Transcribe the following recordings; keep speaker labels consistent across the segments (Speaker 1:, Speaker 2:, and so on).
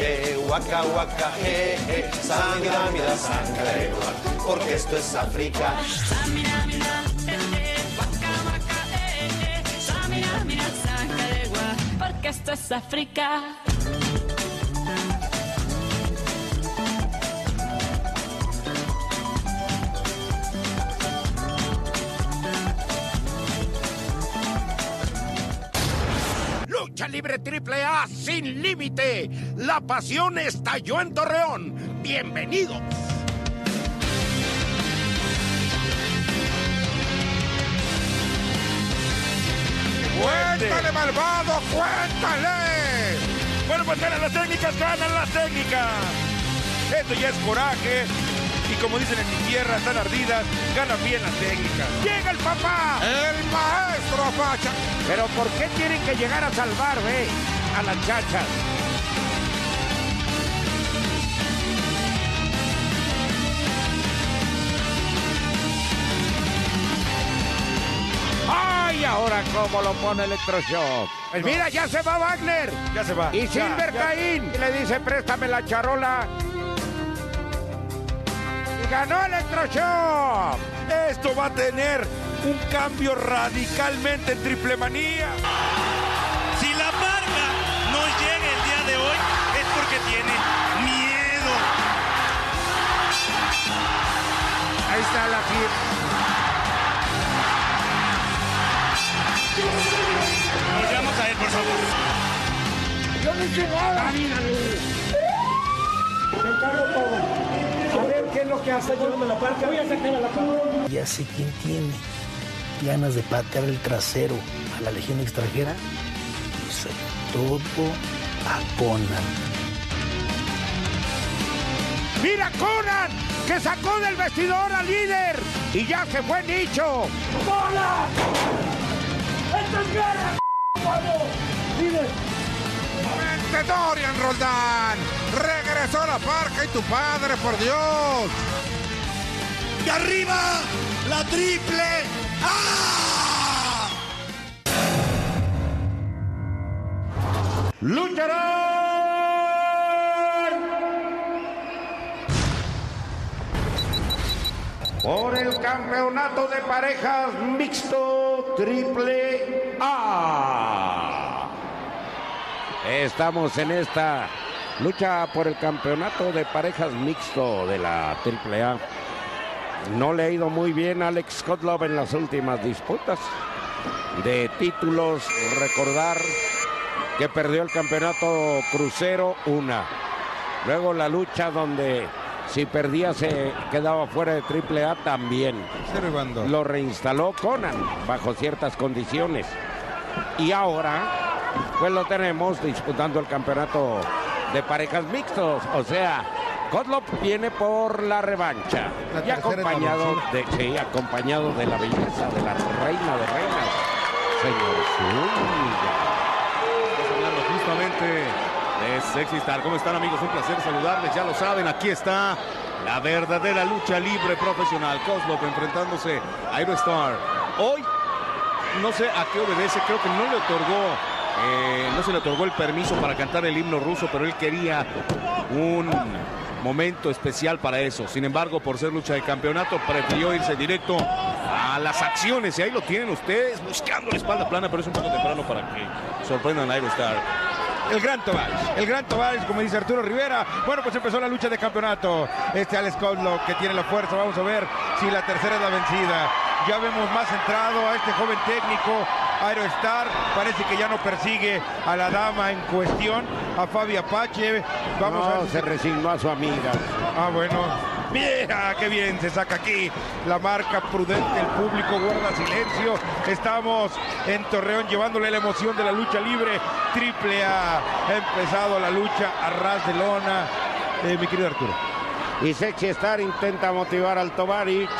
Speaker 1: je, waka waka je, je, sangre, mira sangre, porque esto es África.
Speaker 2: Porque esto es África.
Speaker 3: Lucha Libre Triple A sin límite. La pasión estalló en Torreón. Bienvenidos. ¡Cuéntale, malvado! ¡Cuéntale! Bueno, pues ganan las técnicas, ganan las técnicas. Esto ya es coraje. Y como dicen en mi tierra, están ardidas, ganan bien las técnicas. ¡Llega el papá! ¡El maestro Facha! Pero ¿por qué tienen que llegar a salvar, ve? A las chachas. Ahora cómo lo pone Electroshock. Pues mira, ya se va Wagner.
Speaker 4: Ya se va.
Speaker 3: Y
Speaker 4: Ya,
Speaker 3: Silver
Speaker 4: ya.
Speaker 3: Caín. Y le dice, préstame la charola. Y ganó Electroshock. Esto va a tener un cambio radicalmente en triple manía.
Speaker 5: Si la marca no llega el día de hoy es porque tiene miedo.
Speaker 3: Ahí está la firma.
Speaker 5: Por favor.
Speaker 6: Yo no hice nada. Me encargo todo. A ver qué es lo que hace. Llévame la parca. Voy a sacar a la parca.
Speaker 7: Ya sé quién tiene ganas de patear el trasero a la legión extranjera. Se todo a Conan.
Speaker 3: ¡Mira Conan! Que sacó del vestidor al líder. Y ya se fue Nicho.
Speaker 6: ¡Hola! ¡Esto es guerra! ¡Vamos! ¡Líder!
Speaker 3: ¡Vente Dorian Roldán! ¡Regresó a la parca y tu padre, por Dios!
Speaker 5: ¡Y arriba la triple A!
Speaker 3: lucharán por el campeonato de parejas mixto triple A. Estamos en esta lucha por el campeonato de parejas mixto de la triple A. No le ha ido muy bien a Alex Kotlov en las últimas disputas de títulos. Recordar que perdió el campeonato crucero una. Luego la lucha donde si perdía se quedaba fuera de triple A también. Lo reinstaló Conan bajo ciertas condiciones. Y ahora pues lo tenemos disputando el campeonato de parejas mixtos. O sea, Kotlov viene por la revancha.
Speaker 4: La
Speaker 3: y acompañado de, sí, acompañado de la belleza de la reina de reinas. Señor Zúñiga.
Speaker 8: Estamos hablando justamente de Sexy Star. ¿Cómo están amigos? Un placer saludarles. Ya lo saben, aquí está la verdadera lucha libre profesional. Kozlov enfrentándose a Aerostar. Hoy, no sé a qué obedece, creo que no le otorgó, eh, no se le otorgó el permiso para cantar el himno ruso, pero él quería un momento especial para eso. Sin embargo, por ser lucha de campeonato, prefirió irse directo a las acciones. Y ahí lo tienen ustedes, buscando la espalda plana, pero es un poco temprano para que sorprendan a Aerostar.
Speaker 4: El gran Tobias, el gran Tobias, como dice Arturo Rivera. Bueno, pues empezó la lucha de campeonato. Este Alex Kotlo que tiene la fuerza. Vamos a ver si la tercera es la vencida. Ya vemos más centrado a este joven técnico, Aerostar. Parece que ya no persigue a la dama en cuestión, a Fabi Apache. Vamos a
Speaker 3: No,
Speaker 4: si
Speaker 3: se resignó a su amiga.
Speaker 4: Ah, bueno. Mira, qué bien se saca aquí la marca prudente. El público guarda silencio. Estamos en Torreón llevándole la emoción de la lucha libre. Triple A. Ha empezado la lucha a ras de lona. Eh, mi querido Arturo.
Speaker 3: Y Sexy Star intenta motivar al Tovarich.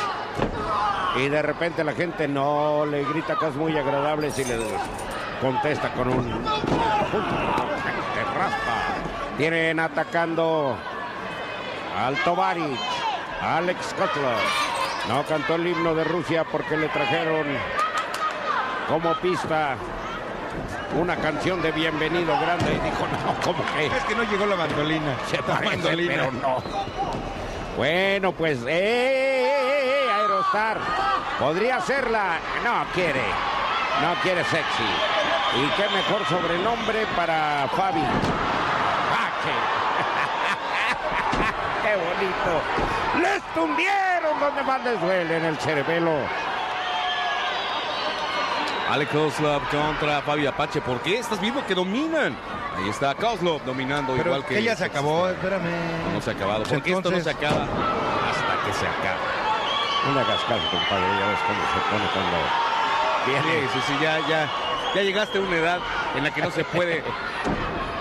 Speaker 3: Y de repente la gente no le grita cosas muy agradables y le contesta con un. Te raspa. Tienen atacando al Tovarich. Alex Kotlov. No cantó el himno de Rusia porque le trajeron como pista una canción de bienvenido grande. Y dijo, no, ¿cómo que?
Speaker 4: Es que no llegó la mandolina.
Speaker 3: Se
Speaker 4: La
Speaker 3: parece,
Speaker 4: mandolina.
Speaker 3: pero no. Bueno, pues, ¡eh, eh, eh, eh, Aerostar! Podría hacerla. No quiere. No quiere sexy. Y qué mejor sobrenombre para Fabi. Pache. ¡Qué bonito! ¡Les tundieron donde más les duele en el cerebelo!
Speaker 8: Alex Kozlov contra Fabi Apache. ¿Por qué? Estás viendo que dominan. Ahí está Kozlov dominando
Speaker 4: Pero
Speaker 8: igual que.
Speaker 4: ya se acabó, espérame.
Speaker 8: No se ha acabado.
Speaker 4: Pues
Speaker 8: Porque esto no se acaba hasta que se
Speaker 3: le hagas caso, compadre. Ya ves cómo se pone cuando viene.
Speaker 8: Sí, sí, sí, ya, ya, ya llegaste a una edad en la que no se puede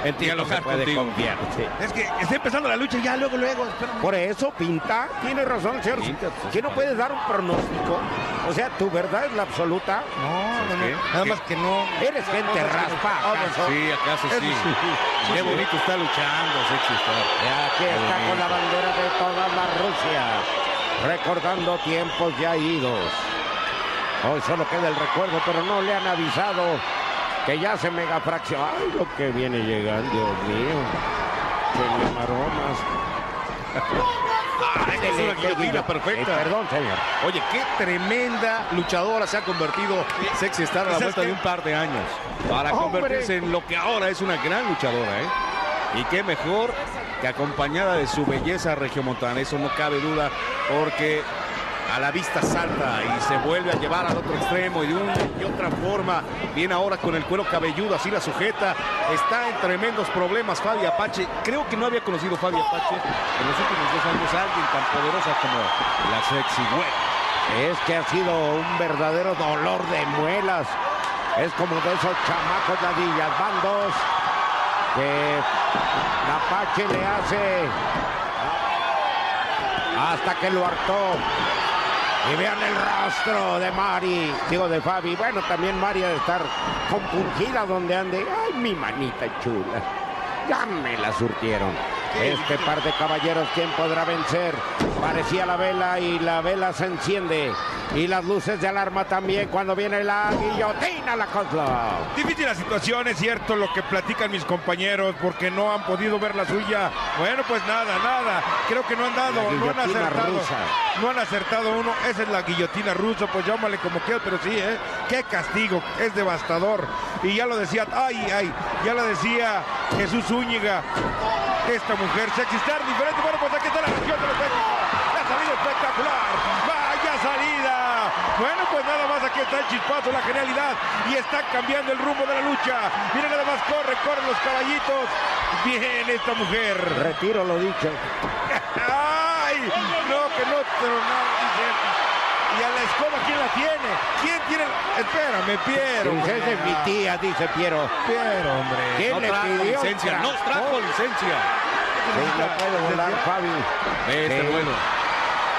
Speaker 3: En ti no se puede
Speaker 8: contigo.
Speaker 3: confiar. sí.
Speaker 4: Es que está empezando la lucha y ya luego, luego. espérame.
Speaker 3: Por eso, Pinta, tiene razón, señor. ¿Que no puedes dar un pronóstico? O sea, tu verdad es la absoluta.
Speaker 4: No, no, no.
Speaker 8: qué?
Speaker 4: Nada más que no.
Speaker 3: Eres gente raspa.
Speaker 8: Sí, acaso sí.
Speaker 4: sí.
Speaker 8: Qué bonito está luchando, sexy está.
Speaker 3: Aquí está con la bandera de toda la Rusia, recordando tiempos ya idos. Hoy solo queda el recuerdo, pero no le han avisado que ya se mega fracción. Ay, lo que viene llegando, Dios mío. Maromas.
Speaker 8: Ah, esta es una guillotina
Speaker 3: Eh,
Speaker 8: perfecta.
Speaker 3: perdón, señor.
Speaker 8: Oye, qué tremenda luchadora se ha convertido Sexy Star a la
Speaker 4: ¿Sabes
Speaker 8: vuelta de un par de años. Para
Speaker 3: ¡Hombre!
Speaker 8: convertirse en lo que ahora es una gran luchadora, ¿eh? Y qué mejor que acompañada de su belleza regiomontana. Eso no cabe duda, porque a la vista salta y se vuelve a llevar al otro extremo y de una y otra forma. Viene ahora con el cuero cabelludo, así la sujeta. Está en tremendos problemas Fabi Apache. Creo que no había conocido Fabi Apache en los últimos dos años a alguien tan poderosa como la sexy güey.
Speaker 3: Es que ha sido un verdadero dolor de muelas. Es como de esos chamacos ladillas. Van dos. Que Apache le hace hasta que lo hartó. Y vean el rostro de Mari, digo de Fabi. Bueno, también Mari ha de estar compungida donde ande. Ay, mi manita chula. Ya me la surtieron. Este par de caballeros, ¿quién podrá vencer? Parecía la vela y la vela se enciende. Y las luces de alarma también cuando viene la guillotina, la Kozlov.
Speaker 4: Difícil la situación, es cierto lo que platican mis compañeros, porque no han podido ver la suya. Bueno, pues nada, nada. Creo que no han dado, no han acertado.
Speaker 3: rusa.
Speaker 4: No han acertado uno. Esa es la guillotina rusa, pues llámale como quieras, pero sí, ¿eh? Qué castigo, es devastador. Y ya lo decía, ay, ay, ya lo decía Jesús Zúñiga. Esta mujer sexy star diferente. Bueno, pues aquí está la región de los. La salida espectacular. Vaya salida. Bueno, pues nada más aquí está el chispazo, la genialidad. Y está cambiando el rumbo de la lucha. Miren nada más, corre, corren los caballitos. Bien esta mujer.
Speaker 3: Retiro lo dicho.
Speaker 4: ¡Ay! No, que no, pero no, dice. Y a la escoba, ¿quién la tiene? ¿Quién tiene? Espérame, Piero.
Speaker 3: Esa es mi tía, dice Piero.
Speaker 4: Piero, hombre.
Speaker 3: ¿Quién
Speaker 8: No
Speaker 3: le
Speaker 8: trajo
Speaker 3: pidió?
Speaker 8: licencia, no trajo licencia.
Speaker 3: Sí, no puede volar, Fabi.
Speaker 8: Este
Speaker 3: Sí.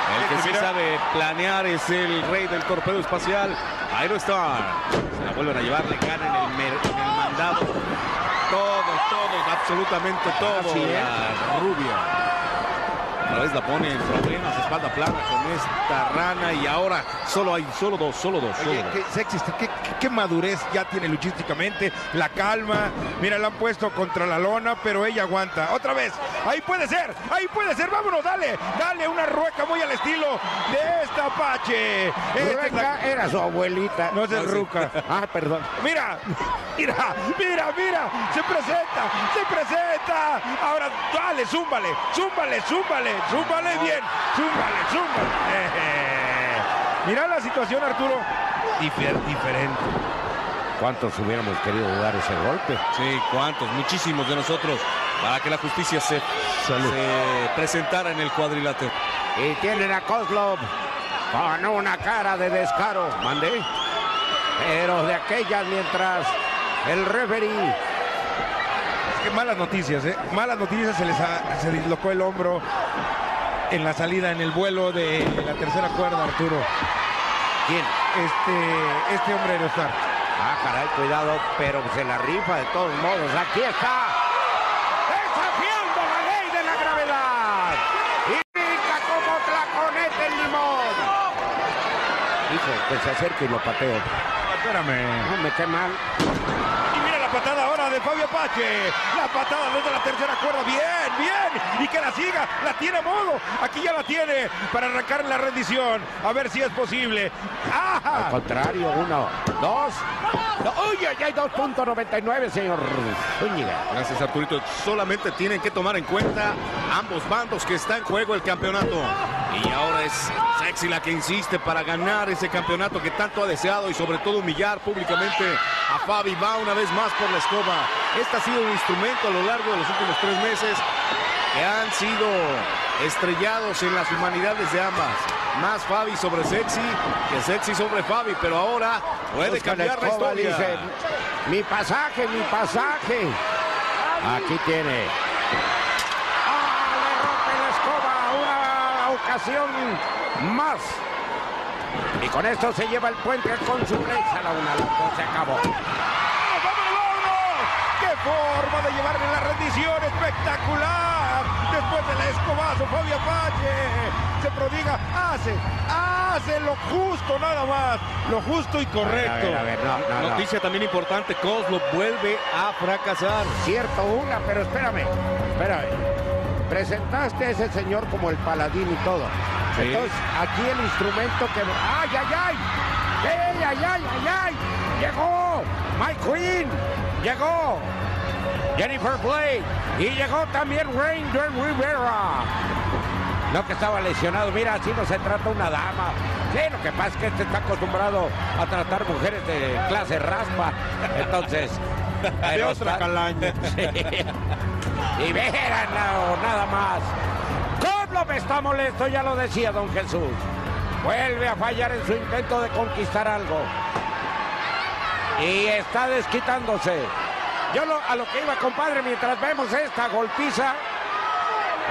Speaker 8: El que sí sabe planear es el rey del torpedo espacial, Aerostar. Se la vuelven a llevar, le ganan el, en el mandado. Todo, todo, absolutamente todo.
Speaker 3: Así es.
Speaker 8: la rubia. Otra vez la pone en problemas, espalda plana con esta rana y ahora solo hay, solo dos, solo dos, solo
Speaker 4: Oye,
Speaker 8: dos.
Speaker 4: qué sexy, está, qué, qué- qué madurez ya tiene luchísticamente, la calma. Mira, la han puesto contra la lona, pero ella aguanta. Otra vez, ahí puede ser, ahí puede ser, vámonos, dale, dale una rueca muy al estilo de esta Apache. Esta es la-
Speaker 3: Rueca era su abuelita.
Speaker 4: No es el
Speaker 8: sí.
Speaker 4: Ruca.
Speaker 3: Ah, perdón.
Speaker 4: Mira, mira, mira, mira, se presenta, se presenta. Ahora, dale, zúmbale, zúmbale, zúmbale, zúmbale bien, zúmbale, zúmbale. Mira la situación, Arturo. Difer- diferente.
Speaker 3: ¿Cuántos hubiéramos querido dar ese golpe?
Speaker 8: Sí, cuántos, muchísimos de nosotros, para que la justicia se, se presentara en el cuadrilátero.
Speaker 3: Y tienen a Kozlov con una cara de descaro. Mandé. Pero de aquellas mientras el referee
Speaker 4: malas noticias, ¿eh? Malas noticias, se les ha- se dislocó el hombro en la salida, en el vuelo de la tercera cuerda, Arturo.
Speaker 3: ¿Quién?
Speaker 4: Este, este hombre no está.
Speaker 3: Ah, caray, cuidado, pero se la rifa de todos modos. Aquí está. Desafiando la ley de la gravedad. Y pica como tlaconete el limón. Hijo, que se acerque y lo pateo.
Speaker 4: Espérame.
Speaker 3: No me qué mal.
Speaker 4: Patada ahora de Fabio Apache. La patada desde la tercera cuerda. Bien, bien. Y que la siga. La tiene a modo. Aquí ya la tiene para arrancar la rendición. A ver si es posible.
Speaker 3: Al
Speaker 4: ¡Ah!
Speaker 3: contrario, uno, dos. No, uy, ay, ay, 2.99, señor Zúñiga.
Speaker 8: Gracias Arturito. Solamente tienen que tomar en cuenta ambos bandos que está en juego el campeonato. Y ahora es Sexy la que insiste para ganar ese campeonato que tanto ha deseado y sobre todo humillar públicamente a Fabi. Va una vez más por la escoba. Este ha sido un instrumento a lo largo de los últimos tres meses que han sido estrellados en las humanidades de ambas. Más Fabi sobre Sexy que Sexy sobre Fabi, pero ahora puede
Speaker 3: Busca
Speaker 8: cambiar la
Speaker 3: escoba,
Speaker 8: historia.
Speaker 3: dice, mi pasaje, mi pasaje. Aquí tiene. ¡Ah, le rompe la escoba! Una ocasión más. Y con esto se lleva el puente con su break a la una. La se acabó.
Speaker 4: ¡Vámonos! ¡Qué forma de llevarle la rendición espectacular! Después del escobazo, Fabio Apache se prodiga, hace, hace lo justo nada más, lo justo y correcto.
Speaker 3: A ver, a ver, no, no, no.
Speaker 8: Noticia también importante, Kozlov vuelve a fracasar.
Speaker 3: Cierto, una, pero espérame, espérame. Presentaste a ese señor como el paladín y todo.
Speaker 8: Sí.
Speaker 3: Entonces, aquí el instrumento que... ¡Ay, ay, ay! ¡Ay, ay, ay, ay, ay! ¡Llegó! ¡My Queen! ¡Llegó! Jennifer Blake. Y llegó también Ranger Rivera. No que estaba lesionado. Mira, así no se trata una dama. Sí, lo que pasa es que este está acostumbrado a tratar mujeres de clase raspa. Entonces...
Speaker 4: De
Speaker 3: pero
Speaker 4: otra calaña.
Speaker 3: Sí. Y véanlo, nada más. Kozlov está molesto, ya lo decía don Jesús. Vuelve a fallar en su intento de conquistar algo. Y está desquitándose. Yo lo- a lo que iba, compadre, mientras vemos esta golpiza.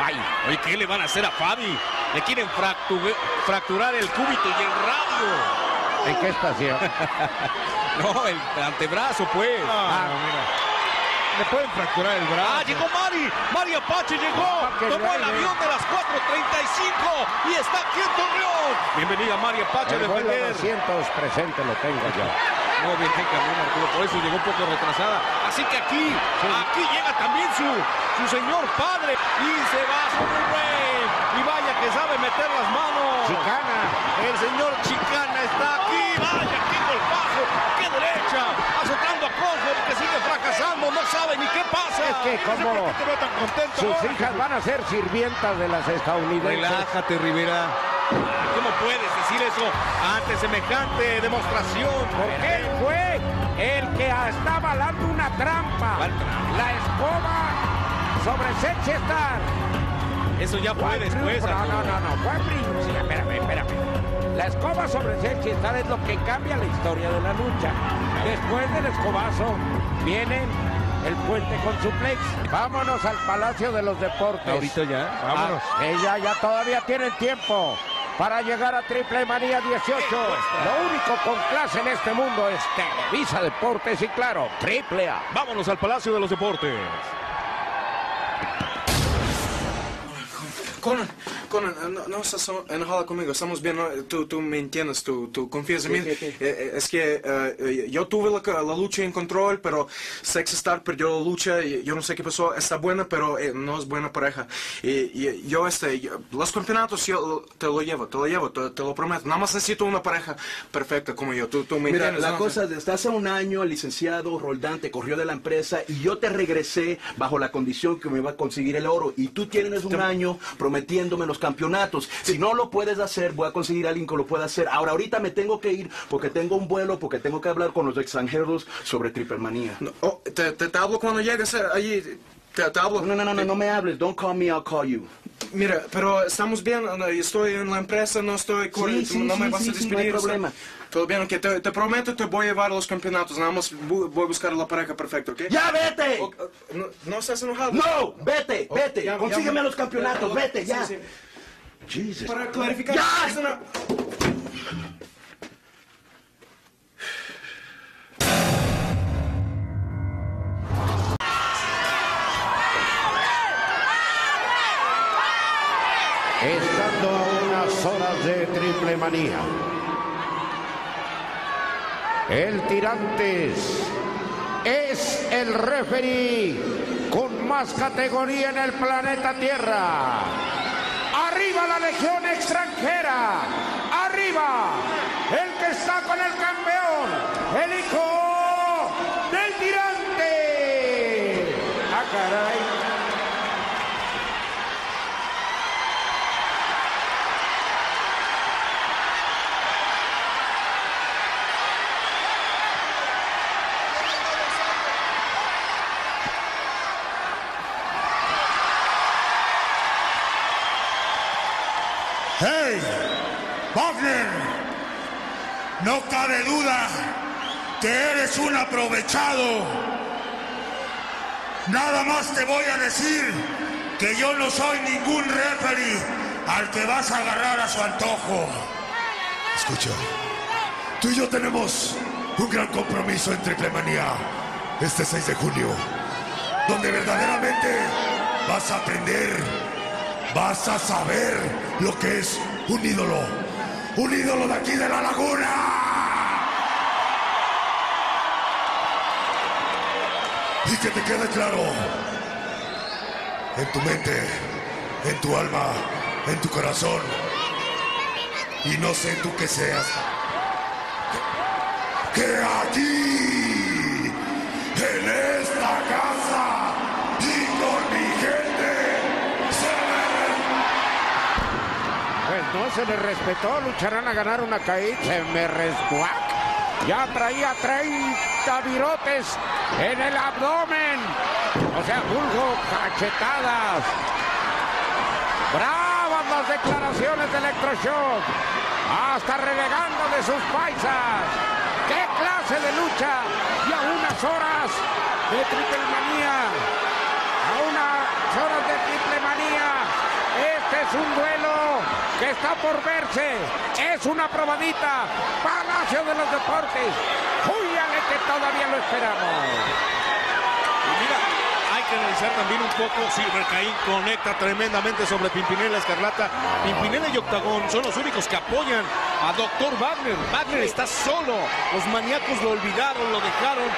Speaker 3: Ay,
Speaker 8: Oye, ¿qué le van a hacer a Fabi? Le quieren fractu- fracturar el cúbito y el radio.
Speaker 3: ¿En qué estación?
Speaker 8: No, el antebrazo, pues.
Speaker 4: Ah, no, mira. Le pueden fracturar el brazo.
Speaker 8: Ah, llegó Mari. Mari Apache llegó.
Speaker 3: que
Speaker 8: Tomó el avión de las 4.35 y está aquí en Torreón. Bienvenida Mari Apache a
Speaker 3: El vuelo
Speaker 8: defender.
Speaker 3: 200 presente lo tengo yo.
Speaker 8: No, bien Arturo, por eso llegó un poco retrasada. Así que aquí, aquí llega también su, su señor padre y se va sobre el rey. Y vaya que sabe meter las manos.
Speaker 3: Chicana.
Speaker 8: El señor Chicana está aquí. Vaya, qué golpazo, qué derecha. Azotando a Cosmo que sigue fracasando. No sabe ni qué pasa.
Speaker 3: Es que como sus
Speaker 4: ahora?
Speaker 3: hijas van a ser sirvientas de las estadounidenses.
Speaker 8: Relájate, Rivera. ¿Cómo puedes decir eso ante semejante demostración?
Speaker 3: Porque él fue el que está avalando una trampa. La escoba sobre Sexy Star.
Speaker 8: Eso ya fue
Speaker 3: ¿Cuál
Speaker 8: después.
Speaker 3: No, no, no, no. Fue. Sí, espérame, espérame. La escoba sobre Sexy Star es lo que cambia la historia de la lucha. Después del escobazo viene el puente con suplex. Vámonos al Palacio de los Deportes.
Speaker 8: Ahorita ya.
Speaker 4: Vámonos.
Speaker 3: Ah, ella ya todavía tienen tiempo para llegar a Triple Manía 18. Lo único con clase en este mundo es Televisa Deportes y claro, Triple A.
Speaker 8: Vámonos al Palacio de los Deportes.
Speaker 9: Conan, Conan, no, no estás enojada conmigo, estamos bien, ¿no? tú, tú me entiendes, tú, tú confías en mí.
Speaker 3: Sí, sí, sí.
Speaker 9: Eh, eh, es que eh, eh, yo tuve la, la lucha en control, pero Sex Star perdió la lucha, y yo no sé qué pasó, está buena, pero eh, no es buena pareja. Y, y yo, este, yo- los campeonatos yo te lo llevo, te lo llevo, te, te lo prometo. Nada más necesito una pareja perfecta como yo, tú, tú me
Speaker 10: Mira,
Speaker 9: entiendes.
Speaker 10: la
Speaker 9: ¿no?
Speaker 10: cosa, desde hace un año el licenciado Roldán te corrió de la empresa y yo te regresé bajo la condición que me iba a conseguir el oro. Y tú tienes un año prometiéndome los campeonatos. Si no lo puedes hacer, voy a conseguir a alguien que lo pueda hacer. Ahora, ahorita me tengo que ir porque tengo un vuelo, porque tengo que hablar con los extranjeros sobre tripermanía.
Speaker 9: No, oh, te, te, te hablo cuando llegues eh, allí. Te, te hablo.
Speaker 10: No, no, no, no, no me hables. Don't call me, I'll call you.
Speaker 9: Mira, pero estamos bien, no, estoy en la empresa, no estoy con,
Speaker 10: Sí, sí,
Speaker 9: no me vas a despedir.
Speaker 10: no hay problema.
Speaker 9: Todo bien, que te, te prometo, te voy a llevar a los campeonatos, nada más bu- voy a buscar la pareja perfecta, ¿ok?
Speaker 10: ¡Ya vete!
Speaker 9: O- no, no estás enojado.
Speaker 10: No, vete, vete.
Speaker 9: ya-
Speaker 10: Consígueme
Speaker 9: ya-
Speaker 10: los campeonatos, vete, ya.
Speaker 9: Sí, sí.
Speaker 10: Jesus.
Speaker 9: Para clarificar.
Speaker 10: ¡Ya!
Speaker 9: es una-
Speaker 3: Estando a unas horas de Triple Manía. El Tirantes es el referee con más categoría en el planeta Tierra. Arriba la legión extranjera. Arriba el que está con el campeón, el hijo del tirante. Ah, caray.
Speaker 11: ¡Hey! ¡Wagner! No cabe duda que eres un aprovechado. Nada más te voy a decir que yo no soy ningún referee al que vas a agarrar a su antojo. Escucha, tú y yo tenemos un gran compromiso en Triple Manía este 6 de junio, donde verdaderamente vas a aprender vas a saber lo que es un ídolo. Un ídolo de aquí de la laguna. Y que te quede claro. En tu mente, en tu alma, en tu corazón. Y no sé tú qué seas. Que aquí, en esta casa y con mi gente,
Speaker 3: Pues no se les respetó, lucharán a ganar una caída. Se me resguac. Ya traía 30 virotes en el abdomen. O sea, vulgo, cachetadas. Bravas las declaraciones de Electroshock. Hasta renegando de sus paisas. ¡Qué clase de lucha! Y a unas horas de triple manía. A unas horas de triple manía. Este es un duelo que está por verse. Es una probadita. Palacio de los Deportes. Todavía lo esperamos.
Speaker 8: Y mira, hay que analizar también un poco. Silver Caín conecta tremendamente sobre Pimpinela Escarlata. Pimpinela y Octagón son los únicos que apoyan a Dr. Wagner. Wagner está solo. Los maníacos lo olvidaron, lo dejaron.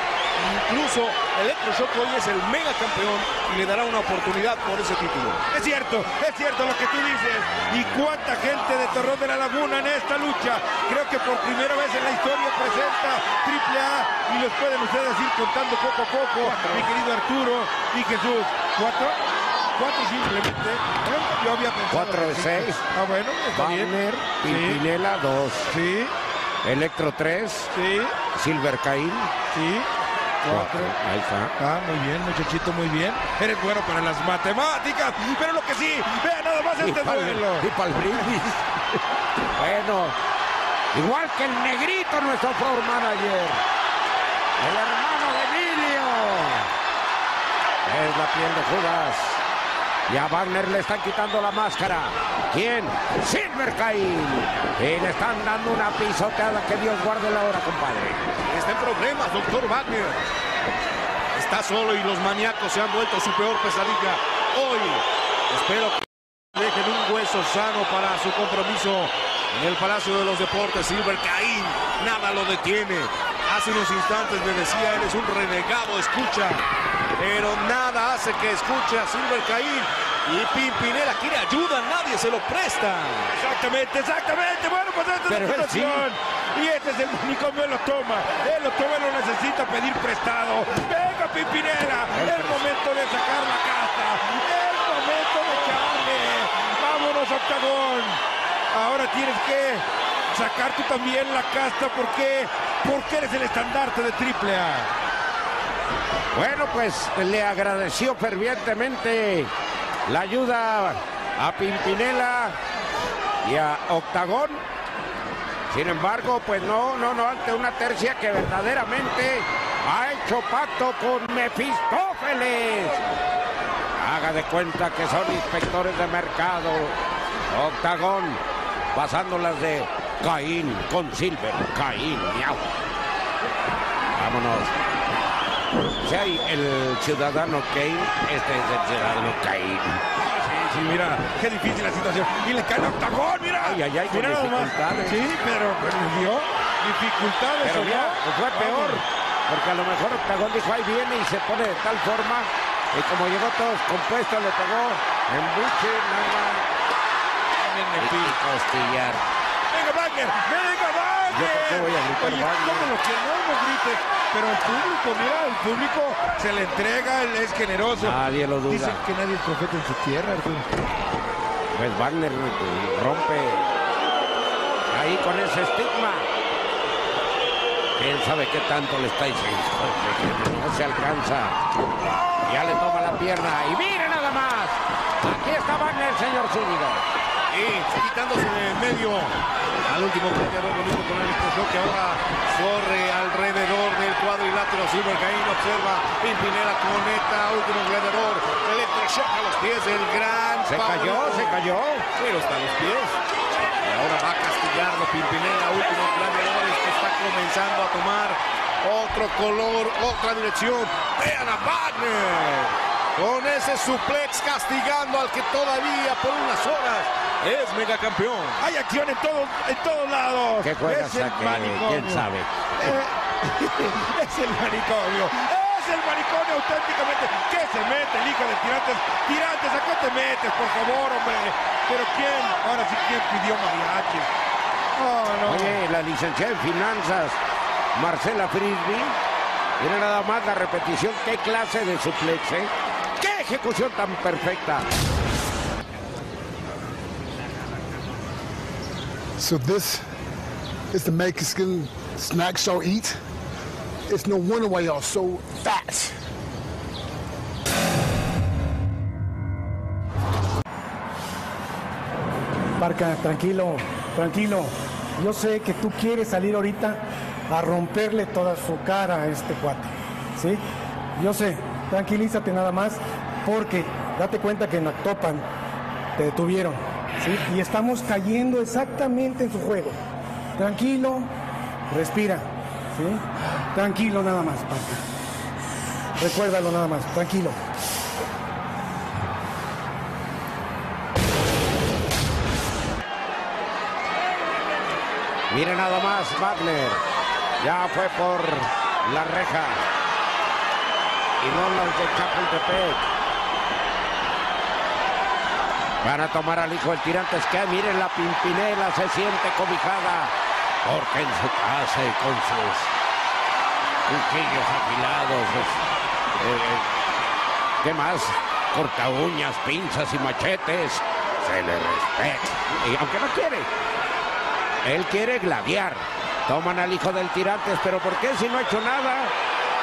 Speaker 8: Incluso Electroshock hoy es el mega campeón y le dará una oportunidad por ese título.
Speaker 4: Es cierto, es cierto lo que tú dices. Y cuánta gente de Torrón de la Laguna en esta lucha. Creo que por primera vez en la historia presenta Triple A y los pueden ustedes ir contando poco a poco. Mi querido Arturo y Jesús. ¿Cuatro? Cuatro simplemente. ¿Eh? Yo había pensado.
Speaker 3: Cuatro de seis.
Speaker 4: cinco. Ah, bueno, está bien. Sí.
Speaker 3: Pimpinela 2.
Speaker 4: Sí.
Speaker 3: Electro 3.
Speaker 4: Sí.
Speaker 3: Silver Caín.
Speaker 4: Sí.
Speaker 3: Cuatro. Ahí está.
Speaker 4: Ah, muy bien, muchachito, muy bien. Eres bueno para las matemáticas. Pero lo que sí, vea nada más
Speaker 3: Y
Speaker 4: este
Speaker 3: pa'l-
Speaker 4: duelo.
Speaker 3: y pa'l brindis. bueno, igual que el negrito, nuestro floor manager. El hermano de Emilio. Es la piel de Judas. Y a Wagner le están quitando la máscara. ¿Quién? Silver Caín. Y le están dando una pisoteada. Que Dios guarde la hora, compadre.
Speaker 8: Está en problemas, doctor Wagner. Está solo y los maníacos se han vuelto su peor pesadilla. Hoy espero que dejen un hueso sano para su compromiso en el Palacio de los Deportes. Silver Caín, nada lo detiene. Hace unos instantes me decía, eres un renegado, escucha. Pero nada hace que escuche a Silver Caín. Y Pimpinela quiere ayuda, nadie se lo presta.
Speaker 4: Exactamente, exactamente. Bueno, pues esta es la
Speaker 8: sí.
Speaker 4: situación. Y este es el manicomio, él lo toma. Él lo toma, él lo necesita pedir prestado. Venga, Pimpinela. El momento de sacar la casta. El momento de echarle. Vámonos, Octagón. Ahora tienes que sacar tú también la casta. ¿Por qué? Porque eres el estandarte de triple A.
Speaker 3: Bueno, pues le agradeció fervientemente la ayuda a Pimpinela y a Octagón. Sin embargo, pues no, no, no, ante una tercia que verdaderamente ha hecho pacto con Mefistófeles. Haga de cuenta que son inspectores de mercado. Octagón, pasándolas de Caín con Silver. Caín, miau. Vámonos. Si hay el ciudadano Kane, este es el ciudadano Kane.
Speaker 4: Sí, mira, qué difícil la situación. Y le cae el octagón, mira.
Speaker 3: Ay, ay, ay,
Speaker 4: mira
Speaker 3: dificultades.
Speaker 4: Sí, pero, dio dificultades.
Speaker 3: Pero
Speaker 4: ¿o
Speaker 3: mira,
Speaker 4: no?
Speaker 3: fue peor. Porque a lo mejor Octagón dijo, ahí viene y se pone de tal forma. Y como llegó todos compuestos, le pegó en buche, nada. Y costillar.
Speaker 4: ¡Venga, Wagner! ¡Venga, Wagner!
Speaker 3: Yo por qué voy a gritar
Speaker 4: Oye,
Speaker 3: Wagner.
Speaker 4: ¿cómo lo que no, no grites? Pero el público, mira, el público se le entrega, él es generoso.
Speaker 3: Nadie lo duda.
Speaker 4: Dicen que nadie es profeta en su tierra, Arturo.
Speaker 3: Pues Wagner rompe ahí con ese estigma. Quién sabe qué tanto le está diciendo. No se alcanza. Ya le toma la pierna. Y mire nada más. Aquí está Wagner, señor Zúñiga.
Speaker 8: Y quitándose de en medio. Al último peleador bonito con electroshock que ahora corre alrededor del cuadrilátero. Silver Caín observa Pimpinela conecta último gladiador. Electroshock a los pies del gran
Speaker 3: Se cayó, se cayó.
Speaker 8: pero está a los pies. Y ahora va a castigarlo Pimpinela último gladiador que está comenzando a tomar otro color otra dirección. Vean a Wagner con ese suplex castigando al que todavía por unas horas es megacampeón
Speaker 4: Hay acción en todos, en todos lados.
Speaker 3: ¿Qué juega
Speaker 4: es.
Speaker 3: ¿Quién sabe?
Speaker 4: Eh, es el manicomio. Es el manicomio auténticamente. ¿Qué se mete el hijo de tirantes? Tirantes, ¿a qué te metes, por favor, hombre? Pero quién, ahora sí, ¿quién pidió mariachi? Oh, no.
Speaker 3: Oye, la licenciada en finanzas, Marcela Frisby. Mira nada más la repetición. ¿Qué clase de suplex, eh? ¿Qué ejecución tan perfecta?
Speaker 12: So this is the Mexican snack show eat. It's no wonder why y'all so fat.
Speaker 6: Barca, tranquilo, tranquilo. Yo sé que tú quieres salir ahorita a romperle toda su cara a este cuate. ¿Sí? Yo sé, tranquilízate nada más, porque date cuenta que en Actopan te detuvieron. Y estamos cayendo exactamente en su juego. Tranquilo, respira. Tranquilo nada más, Barca. Recuérdalo nada más, tranquilo.
Speaker 3: Mire nada más, Wagner. Ya fue por la reja. Y no de Chapultepec. Van a tomar al hijo del tirante. Que miren la pimpinela, se siente cobijada. Porque en su casa y con sus cuchillos afilados. es- eh, ¿Qué más? Corta uñas, pinzas y machetes. Se le respeta. Y aunque no quiere. Él quiere gladiar. Toman al hijo del tirantes, pero ¿por qué si no ha hecho nada?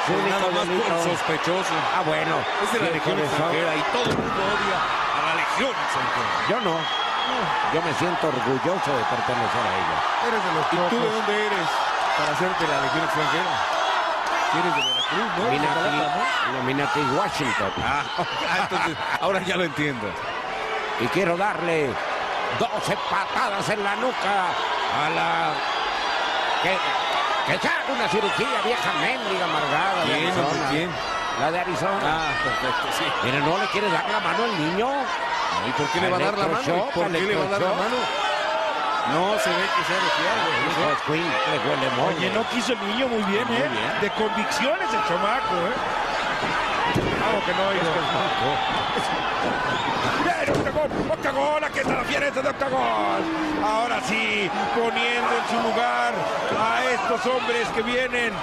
Speaker 3: Su único
Speaker 8: nada más por sospechoso
Speaker 3: Ah, bueno.
Speaker 8: es de la legión extranjera y todo el mundo odia a la legión extranjera
Speaker 3: Yo no. Yo me siento orgulloso de pertenecer a ella.
Speaker 4: Eres de los
Speaker 8: ¿Y tú de dónde eres para hacerte la legión extranjera? ¿Eres de Veracruz, no? ¿no?
Speaker 3: Nominati, Nominati Washington.
Speaker 8: Ah, ah, entonces, ahora ya lo entiendo.
Speaker 3: Y quiero darle 12 patadas en la nuca a la... Que, que se haga una cirugía vieja mendiga amargada de
Speaker 8: ¿Quién,
Speaker 3: Arizona.
Speaker 8: hombre, quién?
Speaker 3: La de Arizona.
Speaker 8: Ah, perfecto, sí.
Speaker 3: Mira, ¿no le quiere dar la mano al niño?
Speaker 8: ¿Y por qué le va a dar la mano? ¿Por qué le va a dar la mano? No se ve que sea de fiar, güey.
Speaker 3: Le huele.
Speaker 4: Oye, no quiso el niño muy bien,
Speaker 8: Muy
Speaker 4: ¿eh?
Speaker 8: bien.
Speaker 4: De convicciones el chamaco, ¿eh? Vamos que no, hijo. ¡Bien, Octagón! ¡Octagón! ¡Aquí está la fiera esa de Octagón! Ahora sí, poniendo en su lugar a estos hombres que vienen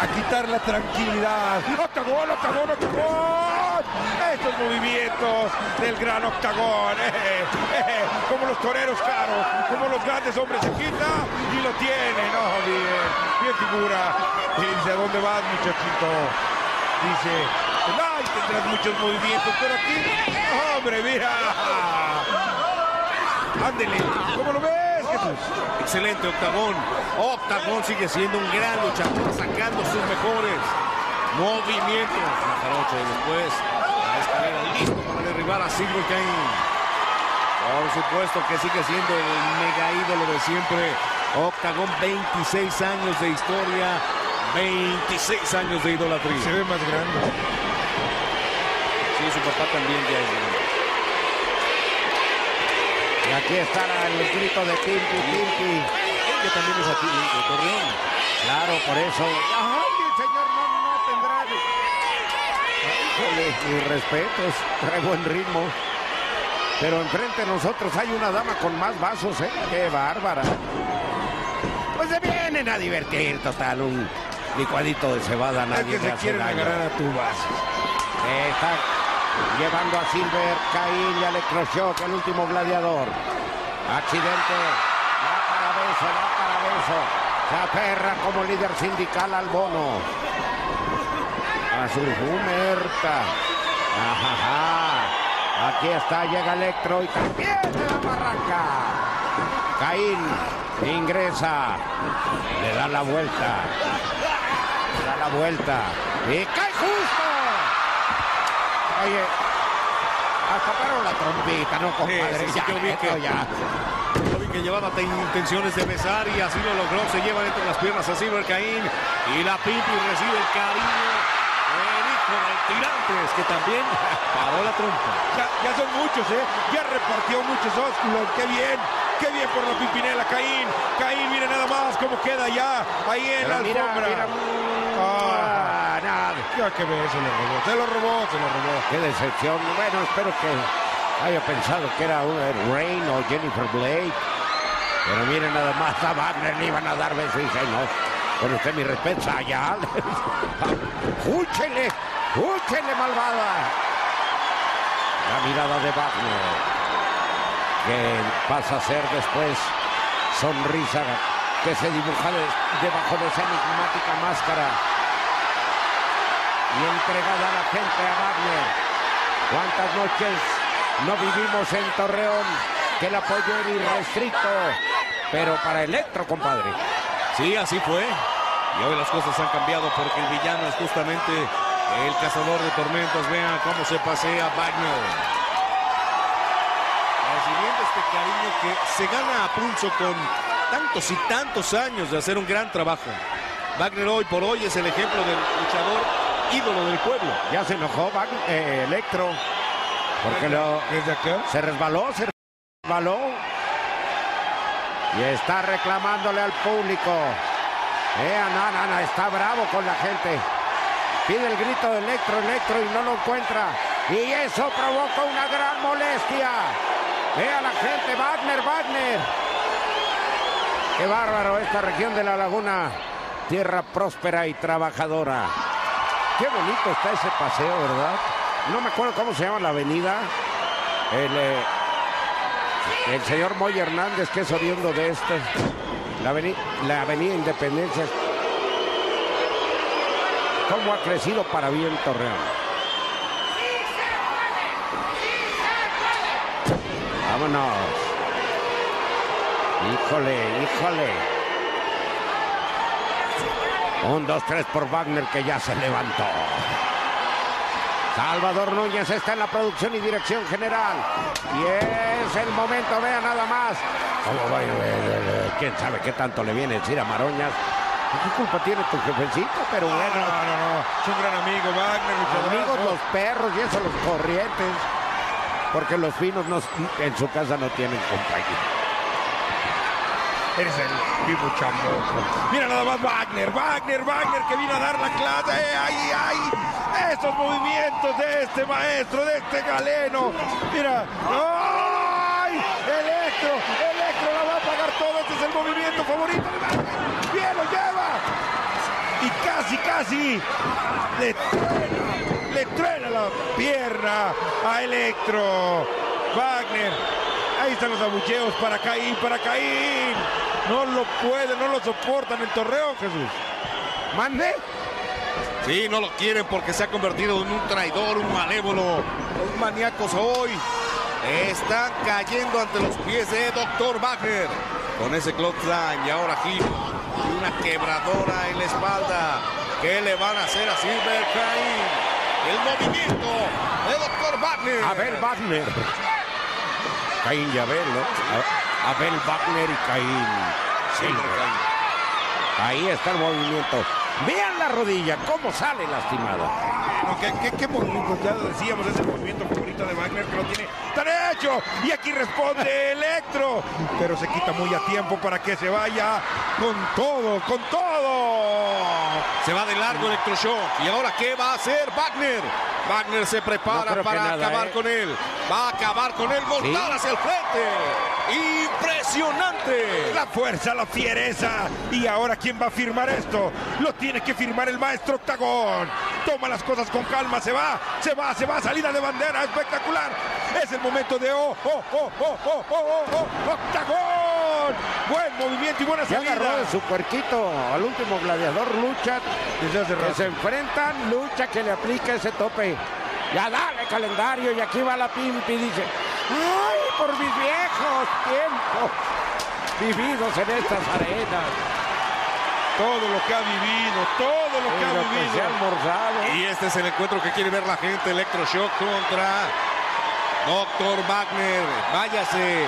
Speaker 4: a quitar la tranquilidad. ¡Octagón, octagón, octagón! Estos movimientos del gran octagón. eh, eh, como los toreros caros, como los grandes hombres se quita y lo tiene. No, bien, bien figura. Dice, ¿a dónde vas, muchachito? Dice, tendrás muchos movimientos, pero aquí, hombre, mira. Ándele, ¿cómo lo ves, Jesús?
Speaker 8: Excelente, Octagón. Octagón sigue siendo un gran luchador, sacando sus mejores movimientos. Después la escalera listo para derribar a Silver Kane. Por supuesto que sigue siendo el mega ídolo de siempre. Octagón, 26 años de historia, 26 años de idolatría.
Speaker 4: Se ve más grande.
Speaker 8: Sí, su papá también ya es grande.
Speaker 3: Y aquí está el grito de Pimpi, Pimpi.
Speaker 8: Que también es aquí, de Torreón.
Speaker 3: Claro, por eso. Ay, señor, no, no tendrá. Híjole, mis respetos, trae buen ritmo. Pero enfrente de nosotros hay una dama con más vasos, ¿eh? ¡Qué bárbara! Pues se vienen a divertir, total, un licuadito de cebada,
Speaker 4: Es
Speaker 3: nadie
Speaker 4: que
Speaker 3: le
Speaker 4: se
Speaker 3: hace
Speaker 4: quieren agarrar a tu vaso.
Speaker 3: Llevando a Silver, Caín y Electroshock, el último gladiador. Accidente. Va para beso, va para beso. Se aferra como líder sindical al bono. A su humerta. Ajá. Aquí está, llega Electro y también la barranca. Caín ingresa. Le da la vuelta. Le da la vuelta. Y cae. Oye, hasta paró la trompita, ¿no, compadre?
Speaker 8: Sí, sí,
Speaker 3: ya,
Speaker 8: yo vi que-
Speaker 3: ya.
Speaker 8: Yo vi que llevaba te- intenciones de besar y así lo logró. Se llevan entre las piernas a Silver Caín y la Pimpi recibe el cariño del hijo del Tirantes, que también paró la trompa.
Speaker 4: Ya, ya son muchos, ¿eh? Ya repartió muchos ósculos. ¡Qué bien! ¡Qué bien por la Pimpinela, Caín! Caín, mire nada más cómo queda ya ahí en
Speaker 3: Pero
Speaker 4: la
Speaker 3: mira,
Speaker 4: alfombra.
Speaker 3: mira,
Speaker 4: Ah, ya que ve, se lo robó, se lo robó, se lo robó.
Speaker 3: Qué decepción. Bueno, espero que haya pensado que era un Rain o Jennifer Blake. Pero miren nada más, a Wagner le iban a dar beso y dice, no. Con usted mi respeto, allá. ¡Úchele! ¡Úchele, malvada! La mirada de Wagner, que pasa a ser después sonrisa que se dibuja de- debajo de esa enigmática máscara y entregada a la gente a Wagner. ¿Cuántas noches no vivimos en Torreón que el apoyo era irrestricto? Pero para Electro, compadre.
Speaker 8: Sí, así fue. Y hoy las cosas han cambiado porque el villano es justamente el cazador de tormentos. Vean cómo se pasea Wagner. Este cariño que se gana a pulso con tantos y tantos años de hacer un gran trabajo. Wagner hoy por hoy es el ejemplo del luchador ídolo del pueblo.
Speaker 3: Ya se enojó Wagner, eh, Electro. Porque lo,
Speaker 4: ¿Desde acá?
Speaker 3: se resbaló, se resbaló. Y está reclamándole al público. Eh, no, no, está bravo con la gente. Pide el grito de Electro, Electro y no lo encuentra. Y eso provoca una gran molestia. Vea la gente, Wagner, Wagner. Qué bárbaro esta región de la laguna. Tierra próspera y trabajadora. Qué bonito está ese paseo, ¿verdad? No me acuerdo cómo se llama la avenida. El, eh, señor Moy Hernández, que es oriundo de esto. La, aveni- la avenida Independencia. ¿Cómo ha crecido para bien Torreón? Vámonos. Híjole, híjole. Un, dos, tres por Wagner que ya se levantó. Salvador Núñez está en la producción y dirección general. Y es el momento, vea nada más. ¿Cómo va? Eh, eh, eh, ¿Quién sabe qué tanto le viene a decir a Maroñas? ¿Qué culpa tiene tu jefecito? Pero
Speaker 4: No,
Speaker 3: bueno,
Speaker 4: no, no, no. Es un gran amigo, Wagner,
Speaker 3: amigos los perros y eso los corrientes. Porque los finos no- en su casa no tienen compañía.
Speaker 4: Eres el vivo chamboso. Mira nada más Wagner, Wagner, Wagner que vino a dar la clase. ¡Eh, ¡Ay, ay! Esos movimientos de este maestro, de este galeno. Mira. ¡Ay! Electro, Electro la va a pagar todo. Este es el movimiento favorito de Wagner. ¡Bien, lo lleva! Y casi, casi le truena, le truena la pierna a Electro. Wagner. Ahí están los abucheos para Caín, para Caín. No lo pueden, no lo soportan en Torreón, Jesús.
Speaker 3: ¿Mande?
Speaker 8: Sí, no lo quieren porque se ha convertido en un traidor, un malévolo. Los maníacos hoy están cayendo ante los pies de Dr. Wagner. Con ese clothesline y ahora giro y una quebradora en la espalda. ¿Qué le van a hacer a Silver Cain? El movimiento de Dr. Wagner.
Speaker 3: Abel Wagner. Caín y Abel, ¿no? A- Abel Wagner y Caín. Ahí está el movimiento. Vean la rodilla, cómo sale lastimada.
Speaker 4: no, qué, qué, qué movimiento, ya lo decíamos, es el movimiento favorito de Wagner que lo tiene tan hecho. Y aquí responde Electro, pero se quita muy a tiempo para que se vaya con todo, con todo.
Speaker 8: Se va de largo Electroshock. ¿Y ahora qué va a hacer Wagner? Wagner se prepara para acabar con él. Va a acabar con él. Mortal hacia el frente. Impresionante.
Speaker 4: La fuerza, la fiereza. Y ahora, ¿quién va a firmar esto? Lo tiene que firmar el maestro Octagón. Toma las cosas con calma. Se va, se va, se va. Salida de bandera. Espectacular. Es el momento de oh, oh, oh, oh, oh, oh, oh, oh Octagón. Buen movimiento y buena
Speaker 3: Ya
Speaker 4: salida.
Speaker 3: agarró de su puerquito al último gladiador Lucha.
Speaker 4: Desde hace
Speaker 3: Que
Speaker 4: rato.
Speaker 3: se enfrentan, Lucha que le aplica ese tope. Ya dale calendario y aquí va la Pimpi dice, ay, por mis viejos tiempos vividos en estas arenas.
Speaker 4: Todo lo que ha vivido, todo lo que
Speaker 3: Y
Speaker 4: ha
Speaker 3: que
Speaker 4: vivido.
Speaker 3: ha almorzado.
Speaker 8: Y este es el encuentro que quiere ver la gente. Electroshock contra Doctor Wagner. Váyase.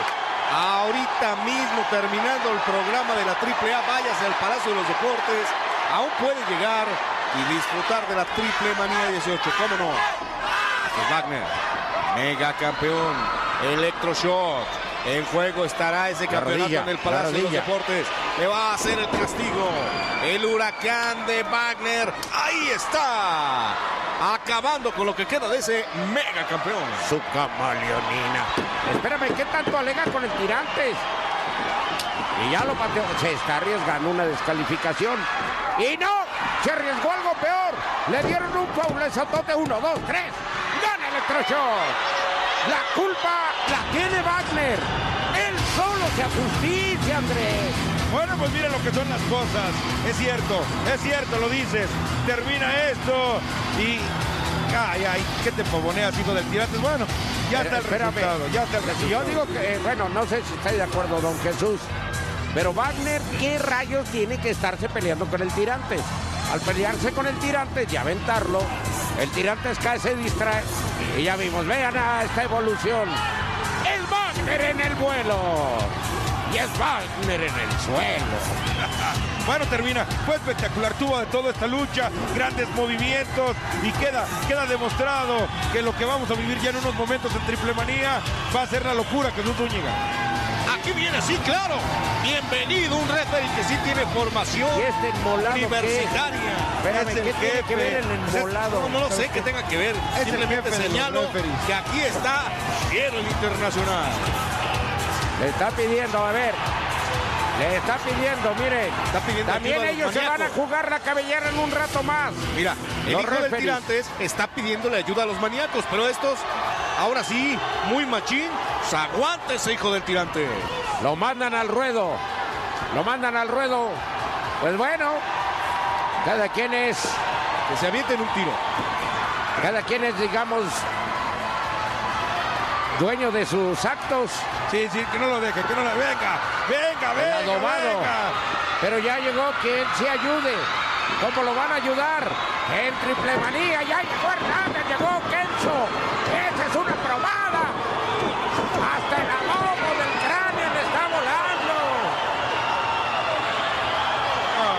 Speaker 8: Ahorita mismo terminando el programa de la AAA, váyase al Palacio de los Deportes. Aún puede llegar y disfrutar de la Triple Manía 18. ¿Cómo no? Este Wagner, mega campeón, Electroshock. En juego estará ese campeonato
Speaker 3: rodilla,
Speaker 8: en el
Speaker 3: la
Speaker 8: Palacio de los. Deportes. Le va a hacer el castigo. El huracán de Wagner. Ahí está. Acabando con lo que queda de ese mega campeón.
Speaker 3: Su camaleonina. Espérame, ¿qué tanto alega con el tirantes? Y ya lo pateó. Se está arriesgando una descalificación. Y no, se arriesgó algo peor. Le dieron un foul, le saltote uno, dos, tres. Gana Electroshock. La culpa la tiene Wagner. Él solo se justicia, Andrés.
Speaker 4: Bueno, pues miren lo que son las cosas. Es cierto, es cierto, lo dices. Termina esto y. Ay, ay, ¿qué te pavoneas, hijo del tirantes? Bueno, ya está el
Speaker 3: Espérame.
Speaker 4: resultado, ya está el resultado.
Speaker 3: Yo digo que, eh, bueno, no sé si está de acuerdo, don Jesús. Pero Wagner, ¿qué rayos tiene que estarse peleando con el Tirantes? Al pelearse con el Tirantes y aventarlo, el Tirantes cae, se distrae. Y ya vimos, vean a esta evolución. Es Wagner en el vuelo. Y es Wagner en el suelo.
Speaker 4: Bueno, termina. Fue espectacular. Tuvo de toda esta lucha, grandes movimientos y queda, queda demostrado que lo que vamos a vivir ya en unos momentos en Triple Manía va a ser la locura que Zúñiga.
Speaker 8: Aquí viene, sí, claro. Bienvenido, un referee que sí tiene formación
Speaker 3: ¿Y este enmolado qué?
Speaker 8: universitaria.
Speaker 3: Espérame,
Speaker 4: Es el
Speaker 3: ¿qué tiene que ver el enmolado?
Speaker 8: No, no lo sé que tenga que ver.
Speaker 4: el
Speaker 8: Simplemente señalo que aquí está el Internacional.
Speaker 3: Le está pidiendo, a ver. Le está pidiendo, miren.
Speaker 8: Está pidiendo
Speaker 3: También ellos se van a jugar la cabellera en un rato más.
Speaker 8: Mira, el
Speaker 3: Los
Speaker 8: hijo del. Tirantes está pidiéndole ayuda a los maníacos, pero estos, ahora sí, muy machín, se aguanta ese hijo del Tirante.
Speaker 3: Lo mandan al ruedo. Lo mandan al ruedo. Pues bueno, cada quien es,
Speaker 8: Que se avienten un tiro.
Speaker 3: cada quien es, digamos, dueño de sus actos.
Speaker 4: Sí, sí, que no lo deje, que no lo venga, venga, venga, venga.
Speaker 3: Pero ya llegó que él sí ayude. ¿Cómo lo van a ayudar? En triple manía, ya llegó Hernández, llegó Kenzo. Esa es una probada. Hasta el abogo del cráneo le está volando.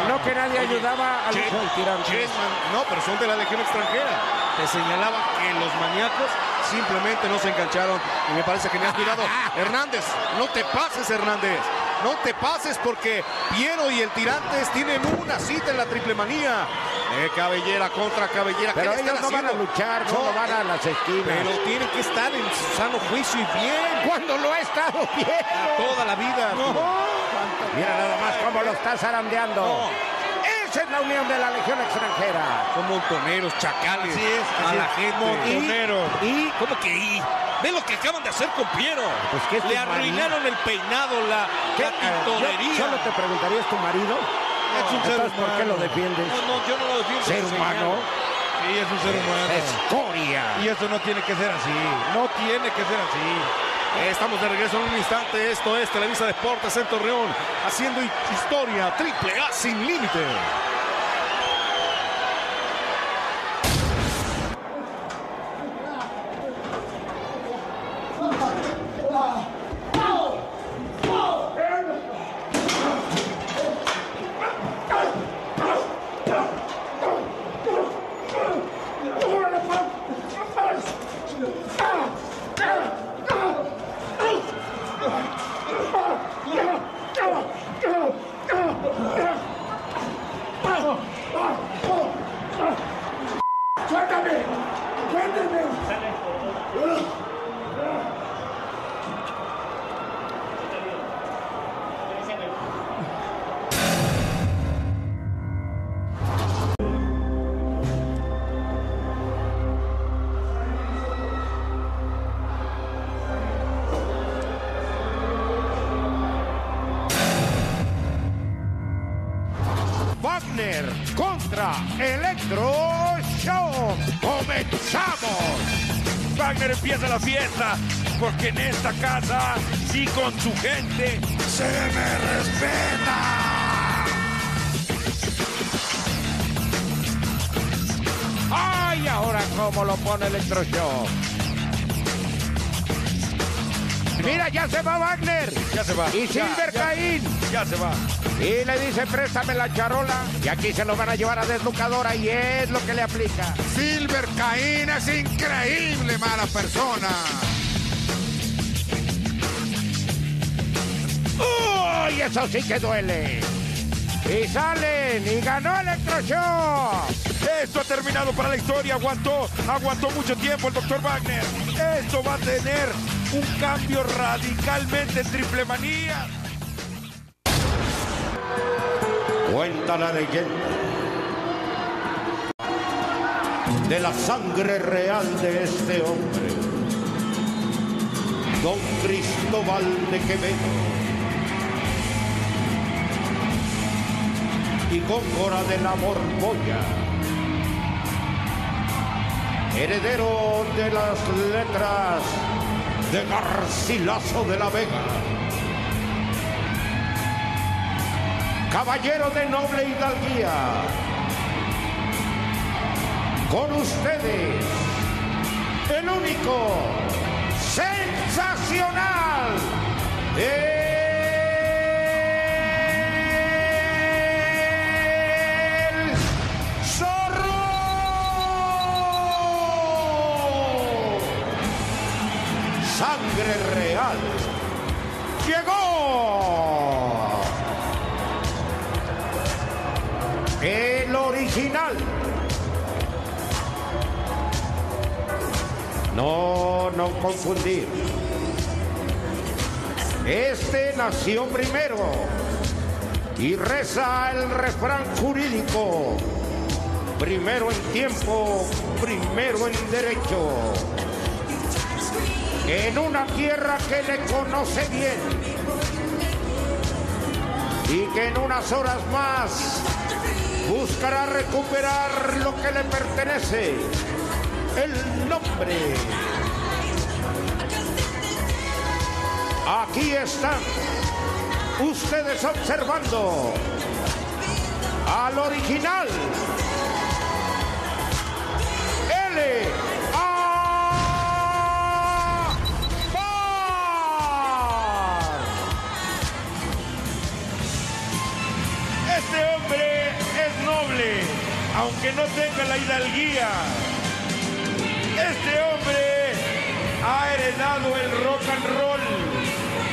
Speaker 3: No que nadie ayudaba al tirante.
Speaker 8: No, pero son de la Legión extranjera. Te señalaba que los maníacos simplemente no se engancharon y me parece que me has cuidado. Hernández, no te pases, Hernández. No te pases porque Piero y el Tirantes tienen una cita en la triple manía. Cabellera contra cabellera. ¿Qué
Speaker 3: Pero ellos no van a luchar, no,
Speaker 8: No,
Speaker 3: van a las esquinas.
Speaker 8: Pero tienen que estar en su sano juicio y bien.
Speaker 3: cuando lo ha estado bien.
Speaker 8: Toda la vida.
Speaker 3: Mira nada más cómo lo está zarandeando.
Speaker 8: No.
Speaker 3: Esa es la unión de la Legión extranjera.
Speaker 8: Son montoneros, chacales.
Speaker 4: Así es,
Speaker 8: a la gente.
Speaker 4: Montoneros.
Speaker 8: ¿Y? ¿Cómo que y? Ve lo que acaban de hacer con Piero.
Speaker 3: Pues, ¿qué es
Speaker 8: Le
Speaker 3: marido?
Speaker 8: arruinaron el peinado, la,
Speaker 3: ¿Qué?
Speaker 8: la
Speaker 3: Eh,
Speaker 8: tintorería.
Speaker 3: yo solo te preguntaría, ¿es tu marido?
Speaker 4: Es un ser
Speaker 3: Entonces, ¿por qué lo
Speaker 4: humano.
Speaker 3: defiendes?
Speaker 8: No, no, yo no lo defiendo.
Speaker 3: Ser humano.
Speaker 4: Sí, es un ser humano.
Speaker 3: Escoria.
Speaker 4: Y eso no tiene que ser así. No tiene que ser así.
Speaker 8: Estamos de regreso en un instante. Esto es Televisa Deportes en Torreón. Haciendo historia triple A sin límite.
Speaker 4: Y
Speaker 3: Silver
Speaker 4: ya.
Speaker 3: Caín.
Speaker 4: ya se va.
Speaker 3: Y le dice, préstame la charola. Y aquí se lo van a llevar a deslucadora y es lo que le aplica.
Speaker 13: Silver Caín es increíble mala persona.
Speaker 3: ¡Uy! Eso sí que duele. Y salen y ganó Electroshock.
Speaker 4: Esto ha terminado para la historia. Aguantó, aguantó mucho tiempo el doctor Wagner. Esto va a tener un cambio radicalmente en triple manía.
Speaker 3: Cuenta la leyenda de la sangre real de este hombre, don Cristóbal de Quevedo y Góngora de la Borbolla, heredero de las letras de Garcilaso de la Vega. caballero de noble hidalguía. Con ustedes, el único, sensacional, Real. Llegó. El original. No, no confundir. Este nació primero y reza el refrán jurídico. Primero en tiempo, primero en derecho. En una tierra que le conoce bien y que en unas horas más buscará recuperar lo que le pertenece, el nombre. Aquí están ustedes observando al original.
Speaker 4: Aunque no tenga la hidalguía. Este hombre ha heredado el rock and roll,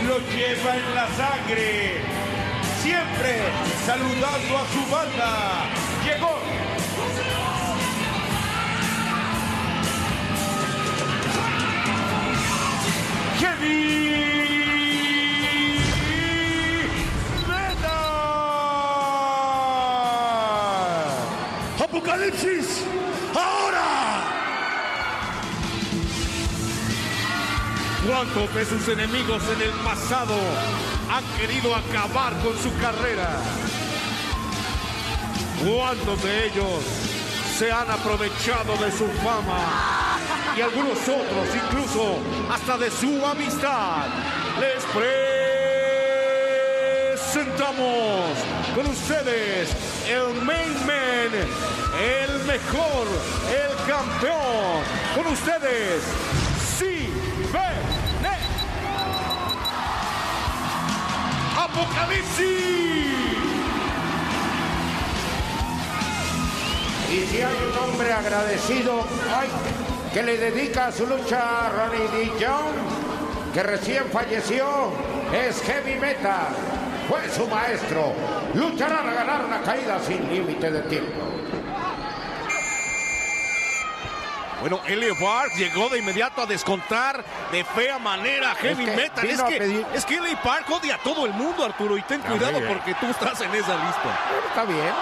Speaker 4: lo lleva en la sangre, siempre saludando a su banda. Llegó.
Speaker 11: ¡Apocalipsis! ¡Ahora!
Speaker 8: ¿Cuántos de sus enemigos en el pasado han querido acabar con su carrera? ¿Cuántos de ellos se han aprovechado de su fama? Y algunos otros incluso hasta de su amistad. Les presentamos con ustedes el main man, el mejor, el campeón. Con ustedes, sí, Apocalipsis.
Speaker 3: Y si hay un hombre agradecido ay, que le dedica su lucha a Ronnie D. Jones, que recién falleció, es Heavy Metal. Fue su maestro. Lucharán a ganar una caída sin límite de tiempo.
Speaker 8: Bueno, Elio Park llegó de inmediato a descontar de fea manera Heavy
Speaker 3: que
Speaker 8: Metal. Es que,
Speaker 3: pedir-
Speaker 8: es que Park odia a todo el mundo, Arturo. Y ten
Speaker 3: Está
Speaker 8: cuidado porque tú estás en esa lista.
Speaker 3: Está bien.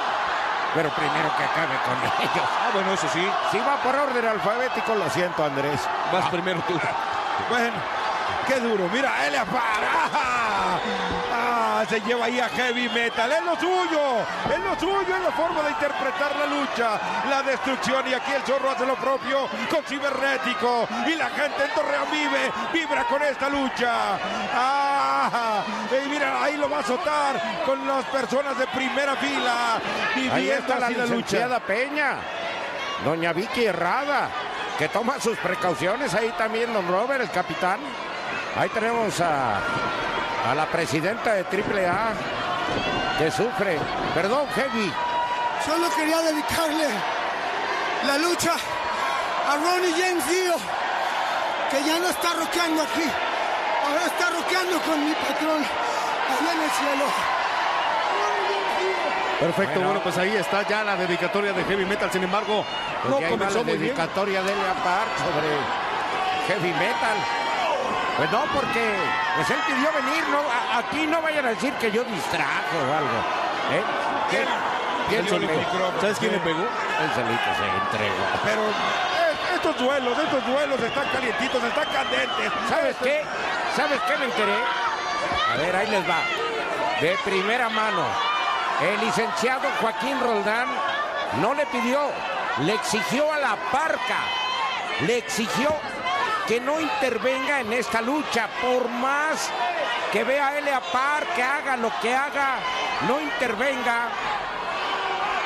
Speaker 3: Pero primero que acabe con ellos.
Speaker 8: Ah, bueno, eso sí.
Speaker 3: Si va por orden alfabético, lo siento, Andrés.
Speaker 8: Vas primero tú.
Speaker 4: Bueno, qué duro. Mira, Elia Park. ¡Ah! Ah, se lleva ahí a Heavy Metal. Es lo suyo. Es lo suyo. Es la forma de interpretar la lucha. La destrucción. Y aquí el zorro hace lo propio con Cibernético. Y la gente en Torreón vive. Vibra con esta lucha. ¡Ah! Y mira, ahí lo va a azotar con las personas de primera fila.
Speaker 3: Ahí
Speaker 4: Viviendo
Speaker 3: está la
Speaker 4: la lucha.
Speaker 3: Peña. Doña Vicky Herrada, que toma sus precauciones. Ahí también don Robert, el capitán. Ahí tenemos a, a la presidenta de AAA, que sufre. Perdón, Heavy.
Speaker 14: Solo quería dedicarle la lucha a Ronnie James Dio, que ya no está rockeando aquí. Ahora está rockeando con mi patrón allá en el cielo.
Speaker 8: Perfecto,
Speaker 3: Bueno.
Speaker 8: bueno. pues ahí está ya la dedicatoria de Heavy Metal. Sin embargo,
Speaker 3: Pues
Speaker 8: no comenzó
Speaker 3: la
Speaker 8: muy bien.
Speaker 3: dedicatoria de Elia Park sobre heavy metal. Pues no, porque pues él pidió venir. No, a- aquí no vayan a decir que yo distrajo o algo. ¿eh? ¿Quién, quién
Speaker 4: Salió el micrófono.
Speaker 8: ¿Sabes quién le pegó?
Speaker 3: Él solito se entregó.
Speaker 4: Pero eh, estos duelos, estos duelos están calientitos, están candentes.
Speaker 3: ¿Sabes qué? ¿Sabes qué me enteré? A ver, ahí les va. De primera mano, el licenciado Joaquín Roldán no le pidió, le exigió a la parca, le exigió que no intervenga en esta lucha, por más que vea a Elia Par, que haga lo que haga, no intervenga,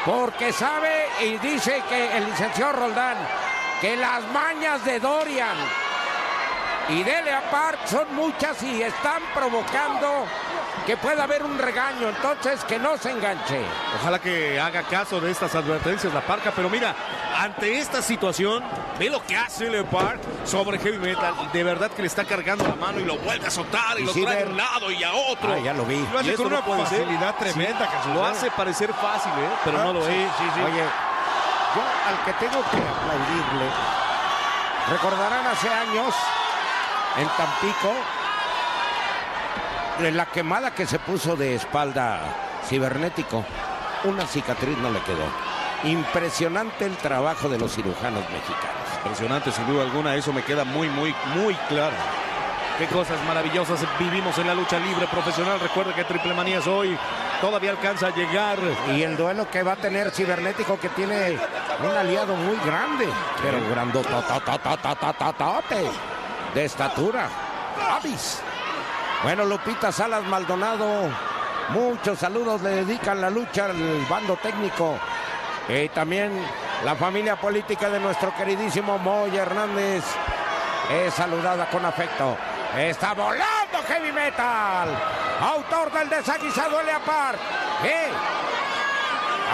Speaker 3: porque sabe y dice que el licenciado Roldán, que las mañas de Dorian y Dele Park son muchas y están provocando que pueda haber un regaño, entonces que no se enganche.
Speaker 8: Ojalá que haga caso de estas advertencias la parca, pero mira, ante esta situación, ve lo que hace Leo Park sobre Heavy Metal. De verdad que le está cargando la mano y lo vuelve a azotar y,
Speaker 3: Y
Speaker 8: lo
Speaker 3: sí,
Speaker 8: trae de
Speaker 3: ver-
Speaker 8: un lado y a otro.
Speaker 3: Ah, ya lo vi.
Speaker 4: Lo hace
Speaker 8: Y esto
Speaker 4: con
Speaker 8: no
Speaker 4: una
Speaker 8: puede ser.
Speaker 4: facilidad tremenda,
Speaker 8: Sí, Lo hace parecer fácil, ¿eh? pero
Speaker 4: Ah,
Speaker 8: no lo
Speaker 4: sí,
Speaker 8: es.
Speaker 4: sí, sí.
Speaker 3: Oye, yo al que tengo que aplaudirle, recordarán hace años en Tampico, de la quemada que se puso de espalda cibernético, una cicatriz no le quedó. Impresionante el trabajo de los cirujanos mexicanos.
Speaker 8: Impresionante, sin duda alguna, eso me queda muy, muy, muy claro. Qué cosas maravillosas vivimos en la lucha libre profesional. Recuerda que Triple Manías hoy todavía alcanza a llegar.
Speaker 3: Y el duelo que va a tener Cibernético que tiene un aliado muy grande, pero grandototototototote de estatura. Avis. Bueno, Lupita Salas Maldonado, muchos saludos le dedican la lucha al bando técnico. Y también la familia política de nuestro queridísimo Moy Hernández es saludada con afecto. Está volando Heavy Metal, autor del desaguisado Eleapar. ¿Eh?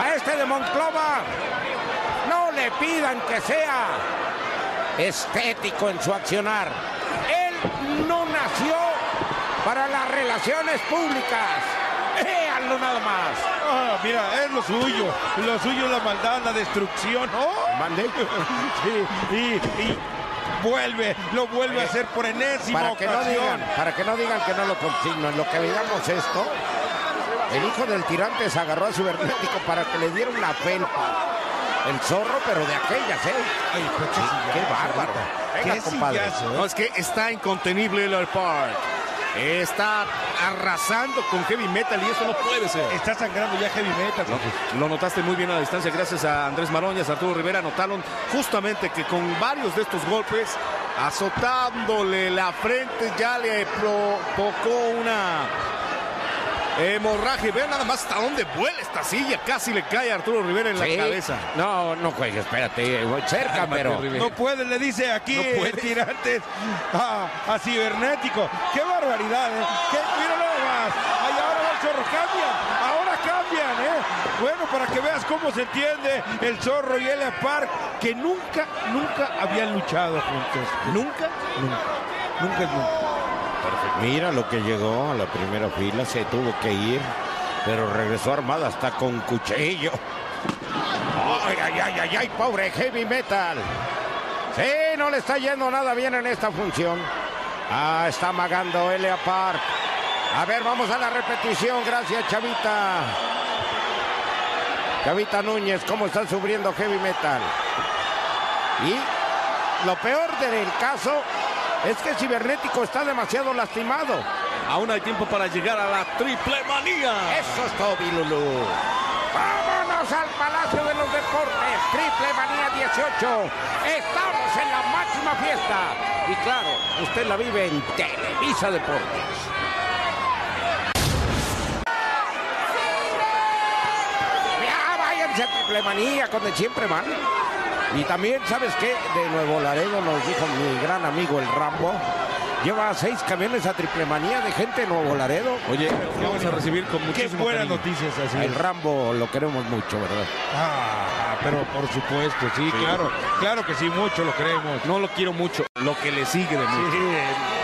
Speaker 3: A este de Monclova no le pidan que sea estético en su accionar. Él no nació para las relaciones públicas. Véanlo nada más.
Speaker 4: Ah, mira, es lo suyo. Lo suyo es la maldad, la destrucción. ¡Oh!
Speaker 3: Mandé.
Speaker 4: Sí, y, y vuelve, lo vuelve a hacer por enésima
Speaker 3: Para que, no digan, para que no digan que no lo consigno. En lo que veamos esto, el hijo del tirante se agarró a su cibernético para que le diera una felpa. El zorro, pero de aquellas, ¿eh? Sí, qué bárbaro. Venga,
Speaker 4: Qué
Speaker 3: compadre.
Speaker 4: sillazo, ¿eh?
Speaker 8: No, es que está incontenible el Park. Está arrasando con heavy metal y eso no puede ser.
Speaker 4: Está sangrando ya heavy metal.
Speaker 8: Lo notaste muy bien a la distancia gracias a Andrés Maroñas, Arturo Rivera. Notaron justamente que con varios de estos golpes, azotándole la frente, ya le provocó una hemorragia. Vean nada más hasta dónde vuela esta silla. Casi le cae a Arturo Rivera en
Speaker 3: Sí.
Speaker 8: la cabeza.
Speaker 3: No, no juegue, espérate, voy cerca, pero.
Speaker 8: Rivera.
Speaker 4: No puede, le dice aquí
Speaker 8: No
Speaker 4: el
Speaker 8: puede.
Speaker 4: tirante a, a cibernético. ¡Qué barbaridad! ¿eh? ¿Qué? Mira nada más. Ay, ahora va el zorro. Cambian. Ahora cambian, ¿eh? Bueno, para que veas cómo se entiende el zorro y el Park, que nunca, nunca habían luchado juntos.
Speaker 8: ¿Nunca?
Speaker 4: Nunca. Nunca es nunca.
Speaker 3: Mira lo que llegó a la primera fila, se tuvo que ir, pero regresó armada hasta con cuchillo. Ay, ay, ay, ay, ay, pobre heavy metal. Sí, no le está yendo nada bien en esta función. Ah, está amagando Elia Park. A ver, vamos a la repetición. Gracias, Chavita. Chavita Núñez, ¿cómo está sufriendo heavy metal? Y lo peor del caso es que Cibernético está demasiado lastimado.
Speaker 8: Aún hay tiempo para llegar a la triple manía.
Speaker 3: Eso es Bilulú. Vámonos al Palacio de los Deportes. Triple Manía 18. Estamos en la máxima fiesta. Y claro, usted la vive en Televisa Deportes. Ya váyanse a Triple Manía, donde siempre. Y también, ¿sabes qué? De Nuevo Laredo nos dijo mi gran amigo el Rambo. Lleva seis camiones a triple manía de gente de Nuevo Laredo.
Speaker 8: Oye, vamos a recibir con muchísimo
Speaker 4: buenas
Speaker 8: cariño.
Speaker 4: noticias así.
Speaker 3: El Rambo lo queremos mucho, ¿verdad?
Speaker 4: Ah, pero por supuesto, sí,
Speaker 8: Sí.
Speaker 4: claro. Claro que sí, mucho lo queremos.
Speaker 8: No lo quiero mucho, lo que le sigue de
Speaker 4: Sí.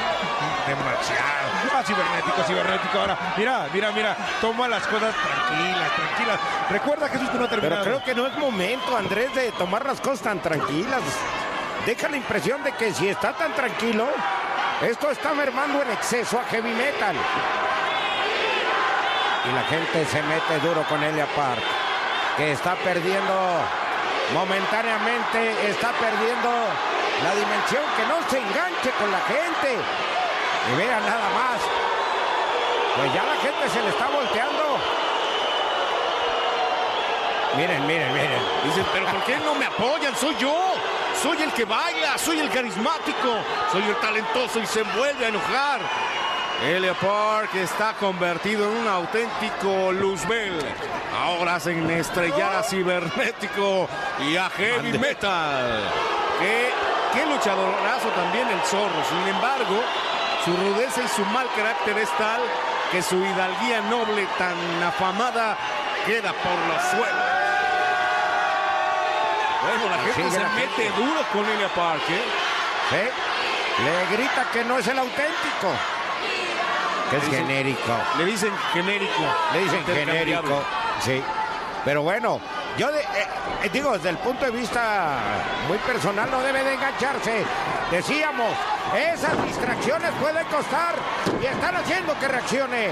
Speaker 4: Demasiado. Ah, cibernético, cibernético. Ahora, mira, mira, mira. Toma las cosas tranquilas, tranquilas. Recuerda, Jesús, que no ha
Speaker 3: Pero
Speaker 4: terminado.
Speaker 3: creo que no es momento, Andrés, de tomar las cosas tan tranquilas. Deja la impresión de que si está tan tranquilo, esto está mermando en exceso a heavy metal. Y la gente se mete duro con Elia Park, que está perdiendo momentáneamente, está perdiendo la dimensión, que no se enganche con la gente. Y vean nada más. Pues ya la gente se le está volteando. Miren, miren, miren.
Speaker 8: Dicen, pero ¿por qué no me apoyan? Soy yo. Soy el que baila, soy el carismático, soy el talentoso y se vuelve a enojar. Elia Park está convertido en un auténtico Luzbel. Ahora hacen estrellar a Cibernético y a Heavy Metal. Qué, qué luchadorazo también el zorro. Sin embargo, su rudeza y su mal carácter es tal que su hidalguía noble tan afamada queda por los suelos. Bueno, la gente se
Speaker 3: la
Speaker 8: mete
Speaker 3: gente.
Speaker 8: duro con Elia Park, ¿eh?
Speaker 3: Le grita que no es el auténtico. Que es
Speaker 8: Le dicen-
Speaker 3: genérico.
Speaker 8: Le dicen genérico.
Speaker 3: Le dicen genérico. Sí. Pero bueno, yo de- eh, digo, desde el punto de vista muy personal no debe de engancharse. Decíamos, esas distracciones pueden costar y están haciendo que reaccione.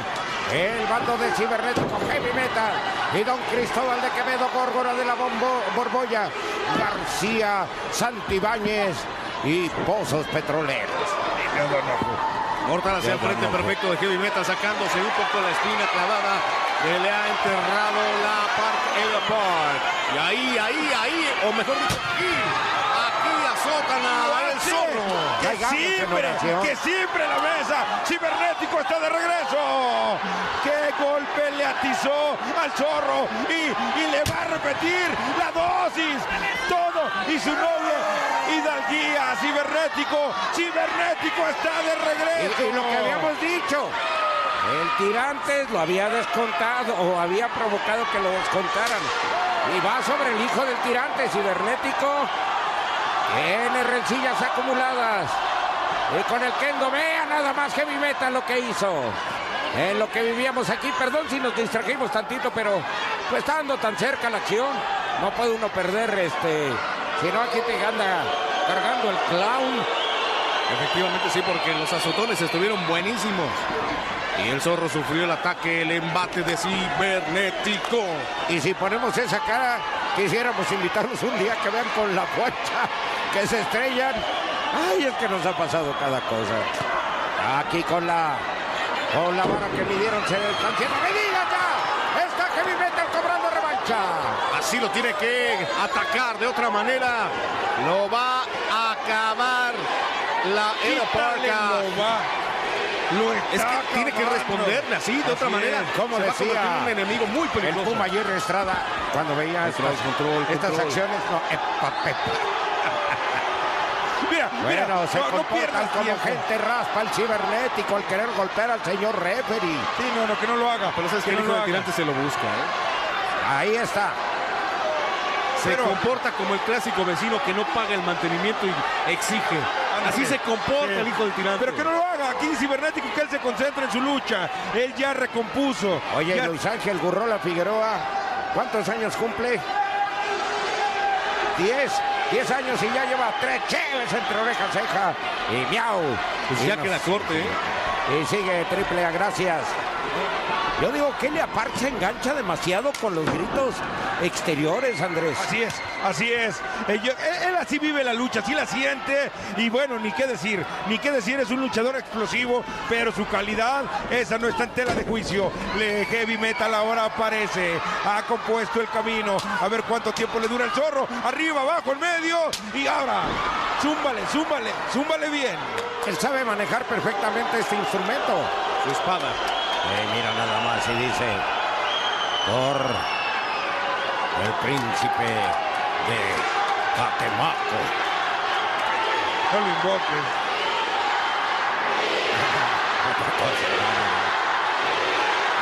Speaker 3: El bando de cibernético Heavy Metal y don Cristóbal de Quevedo, Górgora de la Bombo- Borbolla, García, Santibáñez y Pozos Petroleros.
Speaker 8: Mortal hacia el frente perfecto de Heavy Metal, sacándose un poco la espina clavada que le ha enterrado la Park Elia Park. Y ahí, ahí, ahí, o mejor dicho, aquí, azotan a
Speaker 4: Que siempre, que siempre la mesa. Cibernético está de regreso. ¡Qué golpe le atizó al zorro! Y, y le va a repetir la dosis. Todo. Y su noble hidalguía. Cibernético. Cibernético está de regreso.
Speaker 3: Y, y lo que habíamos dicho, el Tirantes lo había descontado o había provocado que lo descontaran. Y va sobre el hijo del Tirante, cibernético. Tiene rencillas acumuladas. Y con el Kendo, vea nada más Heavy Metal lo que hizo. En lo que vivíamos aquí, perdón si nos distrajimos tantito, pero pues estando tan cerca la acción, no puede uno perder este. Si no, aquí te anda cargando el clown.
Speaker 8: Efectivamente sí, porque los azotones estuvieron buenísimos. Y el zorro sufrió el ataque, el embate de cibernético.
Speaker 3: Y si ponemos esa cara, quisiéramos invitarlos un día que vean con la fuerza que se estrellan. Ay, es que nos ha pasado cada cosa. Aquí con la con la vara que midieron se están medidas ya. Está Heavy Metal cobrando revancha.
Speaker 8: Así lo tiene que atacar de otra manera. Lo va a acabar la Park.
Speaker 4: Lo va. Lo
Speaker 8: Es
Speaker 4: está
Speaker 8: que tiene que responderle así, de otra manera.
Speaker 3: es, como
Speaker 8: Se va a convertir
Speaker 3: decía
Speaker 8: un enemigo muy
Speaker 3: El
Speaker 8: peligroso.
Speaker 3: Puma Jerry Estrada, cuando veía
Speaker 8: Control,
Speaker 3: estas,
Speaker 8: control,
Speaker 3: estas
Speaker 8: control.
Speaker 3: acciones, no, epa, pepa.
Speaker 4: Mira,
Speaker 3: Bueno, se
Speaker 4: no, no
Speaker 3: comportan como
Speaker 4: tiempo.
Speaker 3: gente raspa el cibernético al querer golpear al señor referee.
Speaker 4: Sí, no, no, que no lo haga.
Speaker 8: Pero sabes que
Speaker 4: que
Speaker 8: el
Speaker 4: no
Speaker 8: hijo del
Speaker 4: haga.
Speaker 8: tirante se lo busca. ¿eh?
Speaker 3: Ahí está.
Speaker 8: Se
Speaker 4: Pero-
Speaker 8: comporta como el clásico vecino que no paga el mantenimiento y exige. Así se comporta
Speaker 4: Sí.
Speaker 8: el hijo del tirante.
Speaker 4: Pero que no lo haga. Aquí cibernético que él se concentre en su lucha. Él ya recompuso.
Speaker 3: Oye,
Speaker 4: Ya-
Speaker 3: Luis Ángel Gurrola Figueroa, ¿cuántos años cumple? Diez. Diez años y ya lleva tres cheves entre oreja, ceja y miau.
Speaker 8: Pues
Speaker 3: Y
Speaker 8: ya
Speaker 3: nos-
Speaker 8: queda corte, ¿eh?
Speaker 3: Y sigue triple A, gracias. Yo digo que le aparte se engancha demasiado con los gritos exteriores, Andrés.
Speaker 4: Así es, así es. Él, yo- él- él así vive la lucha, así la siente. Y bueno, ni qué decir, ni qué decir, es un luchador explosivo, pero su calidad, esa no está en tela de juicio. Le heavy metal ahora aparece, ha compuesto el camino. A ver cuánto tiempo le dura el zorro. Arriba, abajo, en medio. Y ahora, zúmbale, zúmbale, zúmbale bien.
Speaker 3: Él sabe manejar perfectamente este instrumento.
Speaker 8: Su espada.
Speaker 3: Eh, mira nada más y dice, por el príncipe de Catemaco.
Speaker 4: No lo invoques.
Speaker 3: Otra cosa, no, no, no.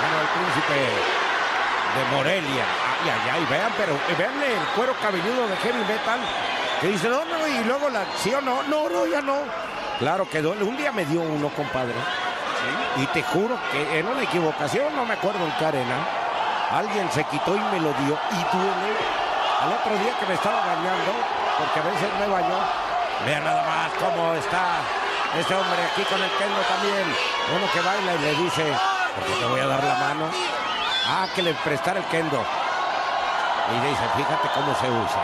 Speaker 3: Bueno, el príncipe de Morelia. Ay, ay, ay, vean, pero eh, veanle el cuero cabelludo de heavy metal. Que dice, no, no, y luego la acción, no, no, no, ya no. Claro que duele. Un día me dio uno, compadre. Y te juro que en una equivocación, no me acuerdo en qué arena, alguien se quitó y me lo dio. Y duele. Al otro día que me estaba bañando, porque a veces me baño, vean nada más cómo está este hombre aquí con el kendo también. Uno que baila y le dice, porque te voy a dar la mano. Ah, que le prestara el kendo. Y dice, fíjate cómo se usa.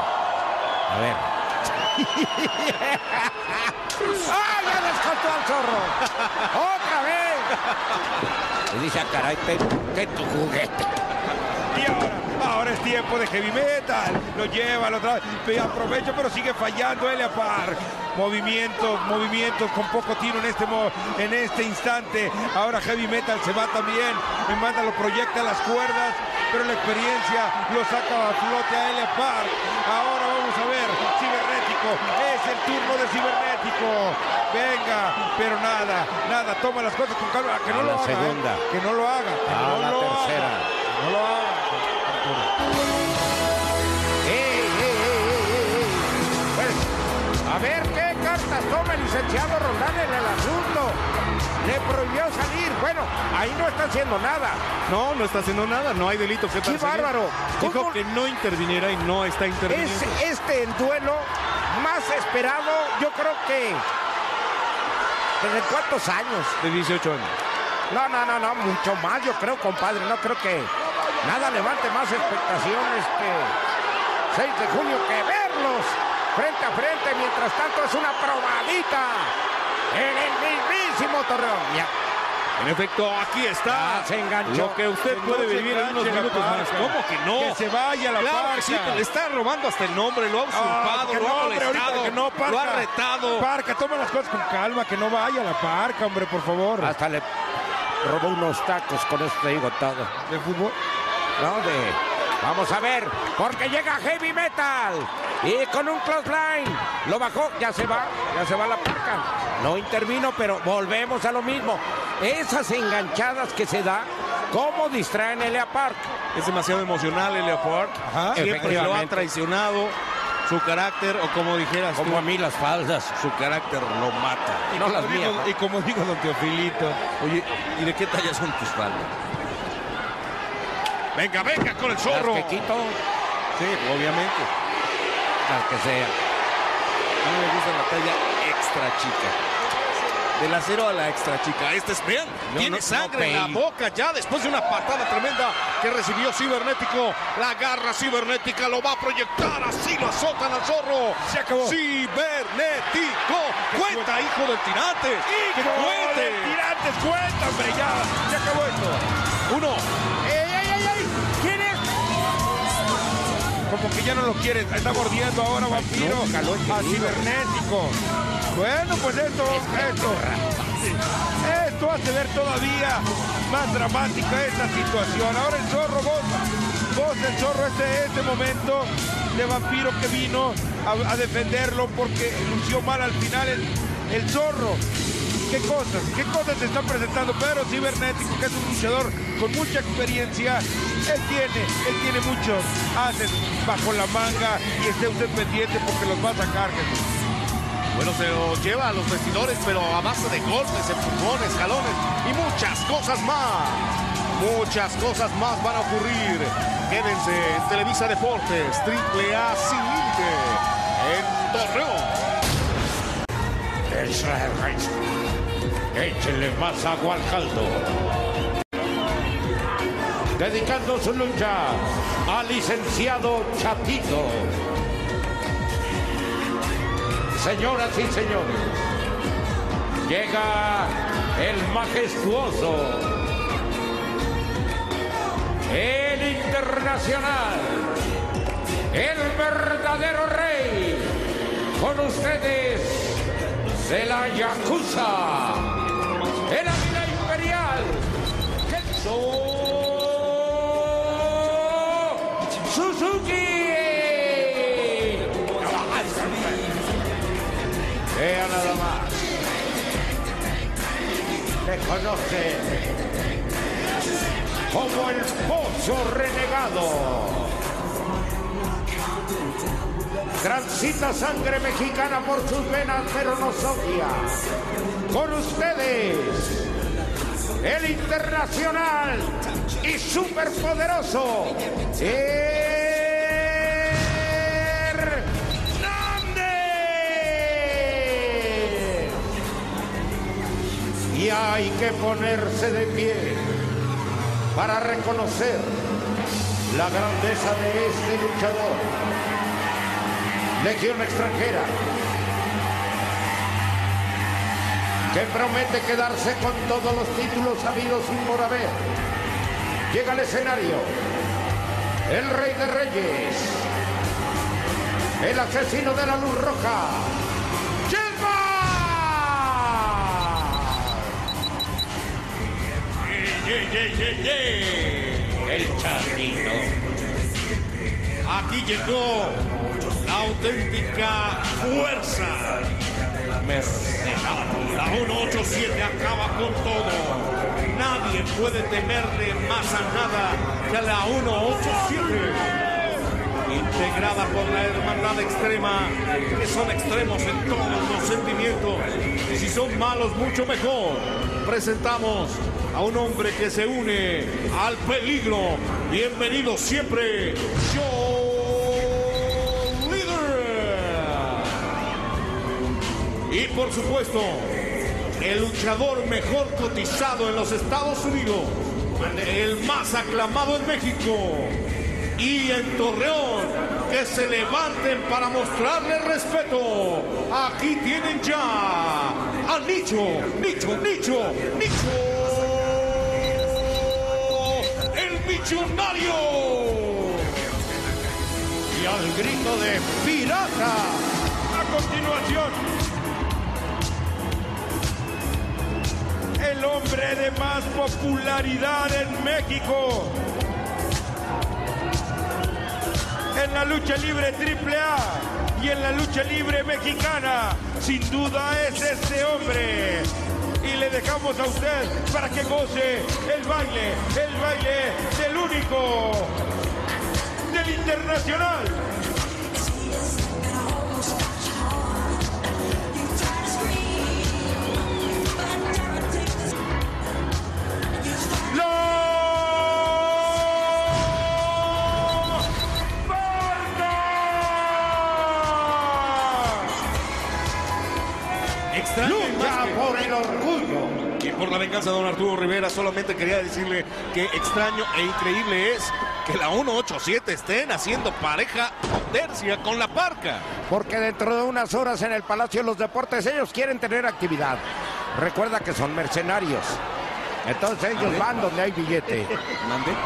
Speaker 3: A ver. ¡Ah, ya descontó al zorro! ¡Otra vez! Y dice, ah, caray, juguete.
Speaker 4: Y ahora, ahora es tiempo de heavy metal. Lo lleva, lo trae. Aprovecha, pero sigue fallando Elia Park. Movimientos, movimientos con poco tiro en este, en este instante. Ahora heavy metal se va también. Me manda, lo proyecta a las cuerdas. Pero la experiencia lo saca a flote a Elia Park. Cibernético. Es el turno de Cibernético. Venga, pero nada, nada. Toma las cosas con calma. Que no
Speaker 3: A
Speaker 4: lo
Speaker 3: la
Speaker 4: haga. ¿eh?
Speaker 3: segunda.
Speaker 4: Que no lo haga. que
Speaker 3: A
Speaker 4: no
Speaker 3: la
Speaker 4: lo haga.
Speaker 3: tercera.
Speaker 4: No lo haga.
Speaker 3: ¡Ey, ey, ey, ey, ey, ey! Pues, a ver qué cartas toma el licenciado Roldán en el asunto. Le prohibió salir. Bueno, ahí no está haciendo nada.
Speaker 8: No, no está haciendo nada, no hay delito que
Speaker 3: ¡Qué bárbaro!
Speaker 8: Dijo
Speaker 3: ¿Cómo-
Speaker 8: que no interviniera y no está
Speaker 3: Es
Speaker 8: interviniendo.
Speaker 3: este el duelo más esperado, yo creo que. ¿Desde cuántos años?
Speaker 8: De 18 años.
Speaker 3: No, no, no, no, mucho más, yo creo, compadre. No creo que nada levante más expectación este 6 de junio que verlos frente a frente. Mientras tanto, es una probadita en el mismísimo Torreón. Ya.
Speaker 8: En efecto, aquí está.
Speaker 3: Ya se enganchó.
Speaker 8: Lo que usted
Speaker 4: Que
Speaker 8: puede vivir en unos minutos más.
Speaker 4: parca.
Speaker 8: ¿Cómo que no?
Speaker 4: Que se vaya la
Speaker 8: claro
Speaker 4: parca.
Speaker 8: sí, le está robando hasta el nombre, lo ha
Speaker 4: Ah,
Speaker 8: usurpado,
Speaker 4: que
Speaker 8: lo ha
Speaker 4: no, hombre, ahorita
Speaker 8: molestado,
Speaker 4: que no,
Speaker 8: lo ha
Speaker 4: Parca.
Speaker 8: retado.
Speaker 4: Parca, toma las cosas con calma, que no vaya la parca, hombre, por favor.
Speaker 3: Hasta le robó unos tacos, con esto te digo todo.
Speaker 4: ¿De fútbol?
Speaker 3: No, de. Vamos a ver, porque llega Heavy Metal y con un close line lo bajó, ya se va, ya se va la parca. No intervino, pero volvemos a lo mismo. Esas enganchadas que se da, ¿cómo distraen a Elia Park?
Speaker 8: Es demasiado emocional Elia Park.
Speaker 4: Ajá.
Speaker 8: Siempre lo ha traicionado. Su carácter, o como dijeras
Speaker 3: Como
Speaker 8: tú,
Speaker 3: a mí las faldas.
Speaker 8: su carácter lo mata.
Speaker 4: Y
Speaker 3: No las
Speaker 4: digo-
Speaker 3: mías, ¿no?
Speaker 4: Y como digo don Teofilito,
Speaker 8: Oye, ¿y de qué talla son tus faldas? Venga, venga con el zorro.
Speaker 3: Las que quito,
Speaker 8: Sí, obviamente.
Speaker 3: las que sean.
Speaker 8: A mí me gusta la talla extra chica. Del acero a la extra chica. Este es,
Speaker 3: No,
Speaker 8: tiene
Speaker 3: no,
Speaker 8: sangre
Speaker 3: no,
Speaker 8: en la boca ya después de una patada tremenda que recibió Cibernético. La garra cibernética lo va a proyectar. Así lo azotan al zorro.
Speaker 4: Se acabó.
Speaker 8: Cibernético. Cuenta, hijo del tirante.
Speaker 4: ¡Que cuente. ¡Tirantes, cuenta, hombre! Ya, se acabó esto. Ya no lo quiere, está mordiendo ahora vampiro a cibernético. Bueno, pues esto, esto, esto hace ver todavía más dramática esta situación. Ahora el zorro goza, goza el zorro este, este momento de vampiro que vino a, a defenderlo porque lució mal al final el, el zorro. ¿Qué cosas? ¿Qué cosas se están presentando? Pero Cibernético, que es un luchador con mucha experiencia, él tiene, él tiene muchos haces bajo la manga y esté usted pendiente porque los va a sacar, Jesús.
Speaker 15: Bueno, se lo lleva a los vestidores, pero a base de golpes, empujones, jalones y muchas cosas más. Muchas cosas más van a ocurrir. Quédense en Televisa Deportes, Triple A sin límite,
Speaker 3: Échenle más agua al caldo. Dedicando su lucha al licenciado Chapito. Señoras y señores, llega el majestuoso, el internacional, el verdadero rey. Con ustedes, de la Yakuza, el águila imperial, Kenzo Suzuki. Vea nada más. Le conocen como el pozo renegado. Transita sangre mexicana por sus venas, pero no odia. Con ustedes, el internacional y superpoderoso Hernández. Y hay que ponerse de pie para reconocer la grandeza de este luchador. Legión extranjera. Que promete quedarse con todos los títulos habidos y por haber. Llega al escenario. El rey de reyes. El asesino de la luz roja.
Speaker 8: El charrito. Aquí llegó auténtica fuerza. La 187 acaba con todo. Nadie puede temerle más a nada que a la 187. Integrada por la hermandad extrema, que son extremos en todos los sentimientos. Y si son malos, mucho mejor. Presentamos a un hombre que se une al peligro. Bienvenido siempre, Show Y por supuesto, el luchador mejor cotizado en los Estados Unidos, el más aclamado en México y en Torreón, que se levanten para mostrarle respeto. Aquí tienen ya a Nicho, Nicho, Nicho, Nicho, el millonario.
Speaker 3: Y al grito de pirata.
Speaker 4: A continuación, hombre de más popularidad en México. En la lucha libre triple A y en la lucha libre mexicana, sin duda es este hombre. Y le dejamos a usted para que goce el baile, el baile del único, del internacional.
Speaker 15: Don Arturo Rivera, solamente quería decirle que extraño e increíble es que la 187 estén haciendo pareja tercia con la parca.
Speaker 3: Porque dentro de unas horas en el Palacio de los Deportes ellos quieren tener actividad. Recuerda que son mercenarios. Entonces ellos
Speaker 15: ¿Mande?
Speaker 3: van donde hay billete.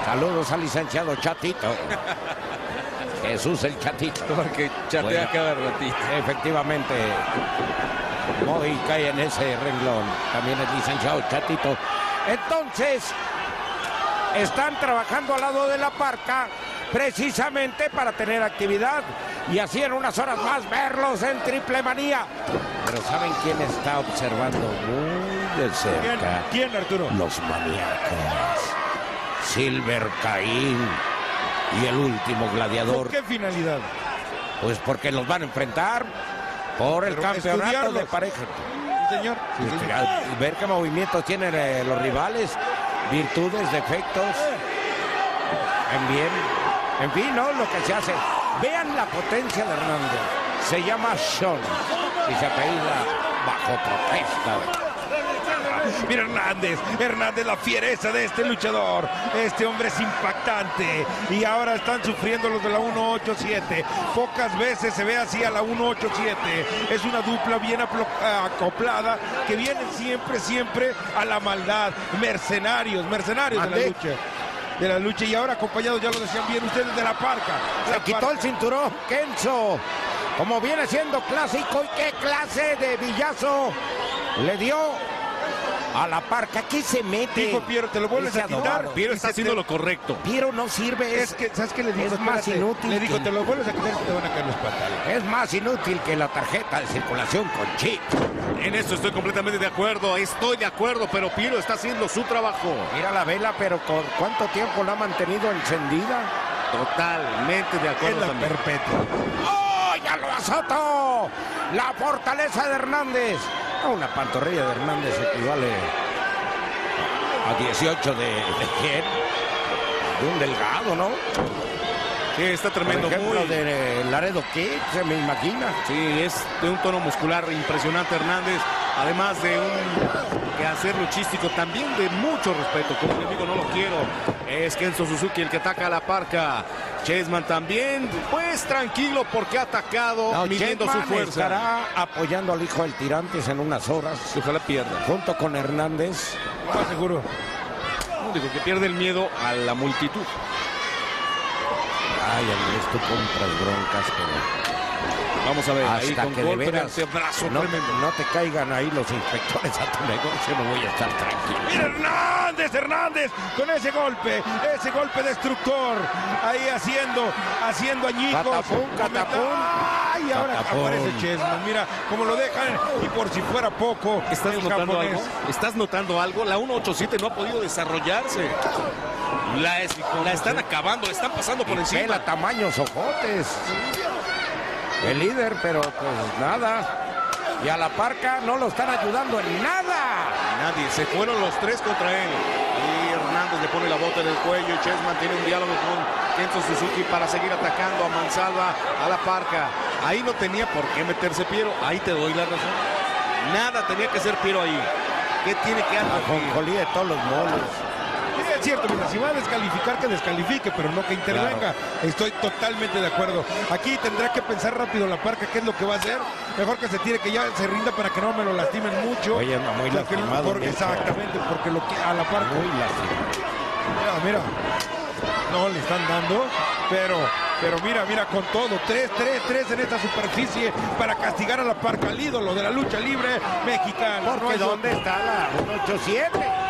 Speaker 3: Saludos al licenciado Chatito. Jesús el Chatito.
Speaker 16: Porque chatea cada ratito.
Speaker 3: Efectivamente. Moy cae en ese renglón. También el licenciado Chatito. Entonces, están trabajando al lado de la parca precisamente para tener actividad y así en unas horas más verlos en triple manía. Pero ¿saben quién está observando muy de cerca?
Speaker 4: ¿Quién, Arturo?
Speaker 3: Los maníacos. Silver Caín y el último gladiador.
Speaker 4: ¿Con qué finalidad?
Speaker 3: Pues porque los van a enfrentar Por el
Speaker 4: Pero
Speaker 3: campeonato de pareja.
Speaker 4: Sí, señor. Sí,
Speaker 3: Y
Speaker 4: señor.
Speaker 3: a- ver qué movimientos tienen eh, los rivales, virtudes, defectos. En bien. En fin, ¿no? Lo que se hace. Vean la potencia de Hernández. Se llama Sean y se apellida bajo protesta.
Speaker 4: Mira Hernández, Hernández la fiereza de este luchador. Este hombre es impactante y ahora están sufriendo los de la 187. Pocas veces se ve así a la 187. Es una dupla bien acoplada que vienen siempre, siempre a la maldad. Mercenarios, mercenarios de la lucha. De la lucha y ahora acompañados, ya lo decían bien ustedes, de la parca.
Speaker 3: Se
Speaker 4: La
Speaker 3: quitó
Speaker 4: parca.
Speaker 3: el cinturón, Kenzo. Como viene siendo clásico y qué clase de villazo le dio a la parca. Aquí se mete.
Speaker 4: Dijo Piero, te lo vuelves
Speaker 3: Ese
Speaker 4: a quitar.
Speaker 8: Piero está haciendo lo correcto.
Speaker 3: Piero no sirve.
Speaker 4: Es que, ¿sabes qué le dijo?
Speaker 3: Es más
Speaker 4: Espérate.
Speaker 3: inútil.
Speaker 4: Le dijo,
Speaker 3: que-
Speaker 4: te lo vuelves a quitar y te van a caer los pantalones.
Speaker 3: Es más inútil que la tarjeta de circulación con chip.
Speaker 8: En esto estoy completamente de acuerdo. Estoy de acuerdo, pero Piero está haciendo su trabajo.
Speaker 3: Mira la vela, pero ¿con cuánto tiempo la ha mantenido encendida?
Speaker 8: Totalmente de
Speaker 4: Es
Speaker 8: acuerdo
Speaker 4: la perpetua.
Speaker 3: ¡Oh, ya lo azotó! La fortaleza de Hernández. A Una pantorrilla de Hernández equivale a 18 de, de? De un delgado, ¿no?
Speaker 8: Sí, está
Speaker 3: Por
Speaker 8: tremendo.
Speaker 3: ejemplo,
Speaker 8: muy-
Speaker 3: de Laredo Kid, se me imagina.
Speaker 8: Sí, es de un tono muscular impresionante Hernández, además de un quehacer luchístico también de mucho respeto. Como enemigo no lo quiero. Es Kenzo Suzuki el que ataca a la parca. Chessman también, pues tranquilo porque ha atacado
Speaker 3: No,
Speaker 8: midiendo su
Speaker 3: Chapman
Speaker 8: fuerza.
Speaker 3: estará apoyando al hijo del Tirantes en unas horas.
Speaker 8: Ojalá pierda.
Speaker 3: Junto con Hernández.
Speaker 4: Más seguro.
Speaker 8: No, digo que pierde el miedo a la multitud.
Speaker 3: Ay, Andrés, tú compras broncas, pero
Speaker 8: Vamos a ver, ahí
Speaker 3: hasta
Speaker 8: con
Speaker 3: que de
Speaker 8: golpe de
Speaker 3: veras
Speaker 8: antebrazo
Speaker 3: no, no te caigan ahí los inspectores a tu negocio, no voy a estar tranquilo.
Speaker 4: Mira Hernández, Hernández, con ese golpe, ese golpe destructor, ahí haciendo, haciendo añicos.
Speaker 3: Catapum, catapum.
Speaker 4: Ay, ahora
Speaker 3: Catapum.
Speaker 4: aparece Chessman, mira cómo lo dejan y por si fuera poco,
Speaker 8: ¿Estás
Speaker 4: el
Speaker 8: notando
Speaker 4: japonés.
Speaker 8: algo? ¿Estás notando algo? La 187 no ha podido desarrollarse. La, es- la están acabando, la están pasando por encima.
Speaker 3: Pela tamaños ojotes. El líder, pero pues nada. Y a la parca no lo están ayudando en nada.
Speaker 8: Nadie, se fueron los tres contra él. Y Hernández le pone la bota en el cuello y Chessman tiene un diálogo con Kenzo Suzuki para seguir atacando a Mansalva, a la parca. Ahí no tenía por qué meterse Piero, ahí te doy la razón. Nada tenía que ser Piero ahí. ¿Qué tiene que hacer?
Speaker 3: Jonjolí de todos los molos.
Speaker 4: Es cierto, mira, si va a descalificar, que descalifique, pero no que intervenga. Estoy totalmente de acuerdo. Aquí tendrá que pensar rápido la parca qué es lo que va a hacer. Mejor que se tire, que ya se rinda para que no me lo lastimen mucho.
Speaker 3: Oye, anda muy
Speaker 4: Porque-
Speaker 3: lastimado,
Speaker 4: porque-
Speaker 3: Nico.
Speaker 4: exactamente, porque lo que a la parca.
Speaker 3: Muy lastimado.
Speaker 4: Mira, mira. No le están dando, pero, pero mira, mira, con todo. 3, 3, 3 en esta superficie para castigar a la parca, al ídolo de la lucha libre mexicana. No
Speaker 3: Porque
Speaker 4: hay
Speaker 3: ¿dónde está la 187?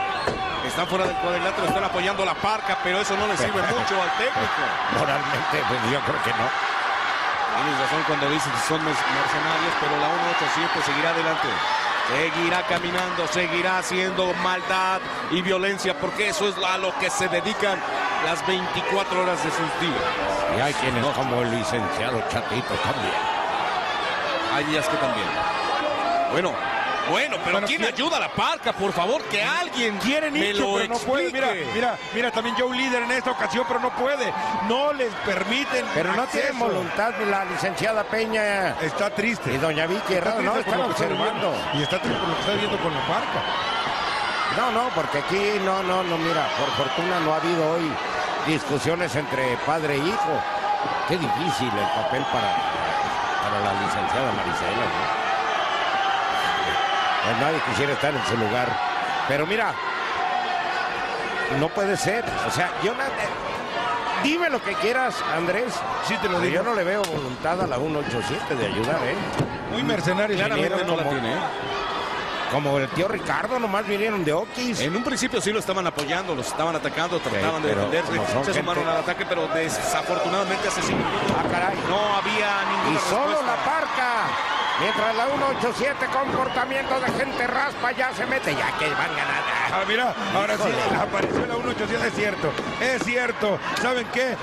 Speaker 8: Están fuera del cuadrilátero, están apoyando la parca, pero eso no le sirve mucho al técnico.
Speaker 3: Moralmente, pues yo creo que no.
Speaker 8: Tienes razón cuando dices que son mercenarios, pero la 187 seguirá adelante. Seguirá caminando, seguirá haciendo maldad y violencia, porque eso es a lo que se dedican las 24 horas de sus días.
Speaker 3: Y hay quienes como el licenciado Chatito también.
Speaker 8: Hay días que también. Bueno, bueno, pero
Speaker 4: Bueno,
Speaker 8: ¿quién
Speaker 4: ¿quién-
Speaker 8: ayuda a la parca? Por favor, que alguien
Speaker 4: Quieren
Speaker 8: me lo
Speaker 4: pero no puede. Mira,
Speaker 8: explique.
Speaker 4: mira, mira, también Joe líder en esta ocasión, pero no puede. No les permiten.
Speaker 3: Pero no
Speaker 4: acceso.
Speaker 3: tiene voluntad ni la licenciada Peña
Speaker 4: Está triste.
Speaker 3: y doña Vicky Herrera. No, están
Speaker 4: está
Speaker 3: observando.
Speaker 4: Y está triste por lo que está viendo con la parca.
Speaker 3: No, no, porque aquí no, no, no, mira, por fortuna no ha habido hoy discusiones entre padre e hijo. Qué difícil el papel para, para la licenciada Marisela, ¿no? Pues nadie quisiera estar en su lugar. Pero mira, no puede ser. O sea, yo no- eh, dime lo que quieras, Andrés.
Speaker 4: Sí te lo digo.
Speaker 3: yo no le veo voluntad a la 187 de ayudar, ¿eh?
Speaker 4: Muy mercenario.
Speaker 8: Claramente no la
Speaker 3: como-
Speaker 8: tiene, ¿eh?
Speaker 3: Como el tío Ricardo, nomás vinieron de Oquis.
Speaker 8: En un principio sí lo estaban apoyando, los estaban atacando, trataban de
Speaker 3: pero
Speaker 8: defenderse,
Speaker 3: son
Speaker 8: se sumaron
Speaker 3: gente-
Speaker 8: al ataque, pero desafortunadamente hace cinco minutos
Speaker 3: Ah, caray.
Speaker 8: no había
Speaker 3: Y
Speaker 8: ninguna
Speaker 3: solo
Speaker 8: respuesta.
Speaker 3: la parca. Mientras la 187 comportamiento de gente raspa ya se mete, ya que van ganando.
Speaker 4: Ah, mira, ahora sí, apareció la 187, es cierto, es cierto. ¿Saben qué?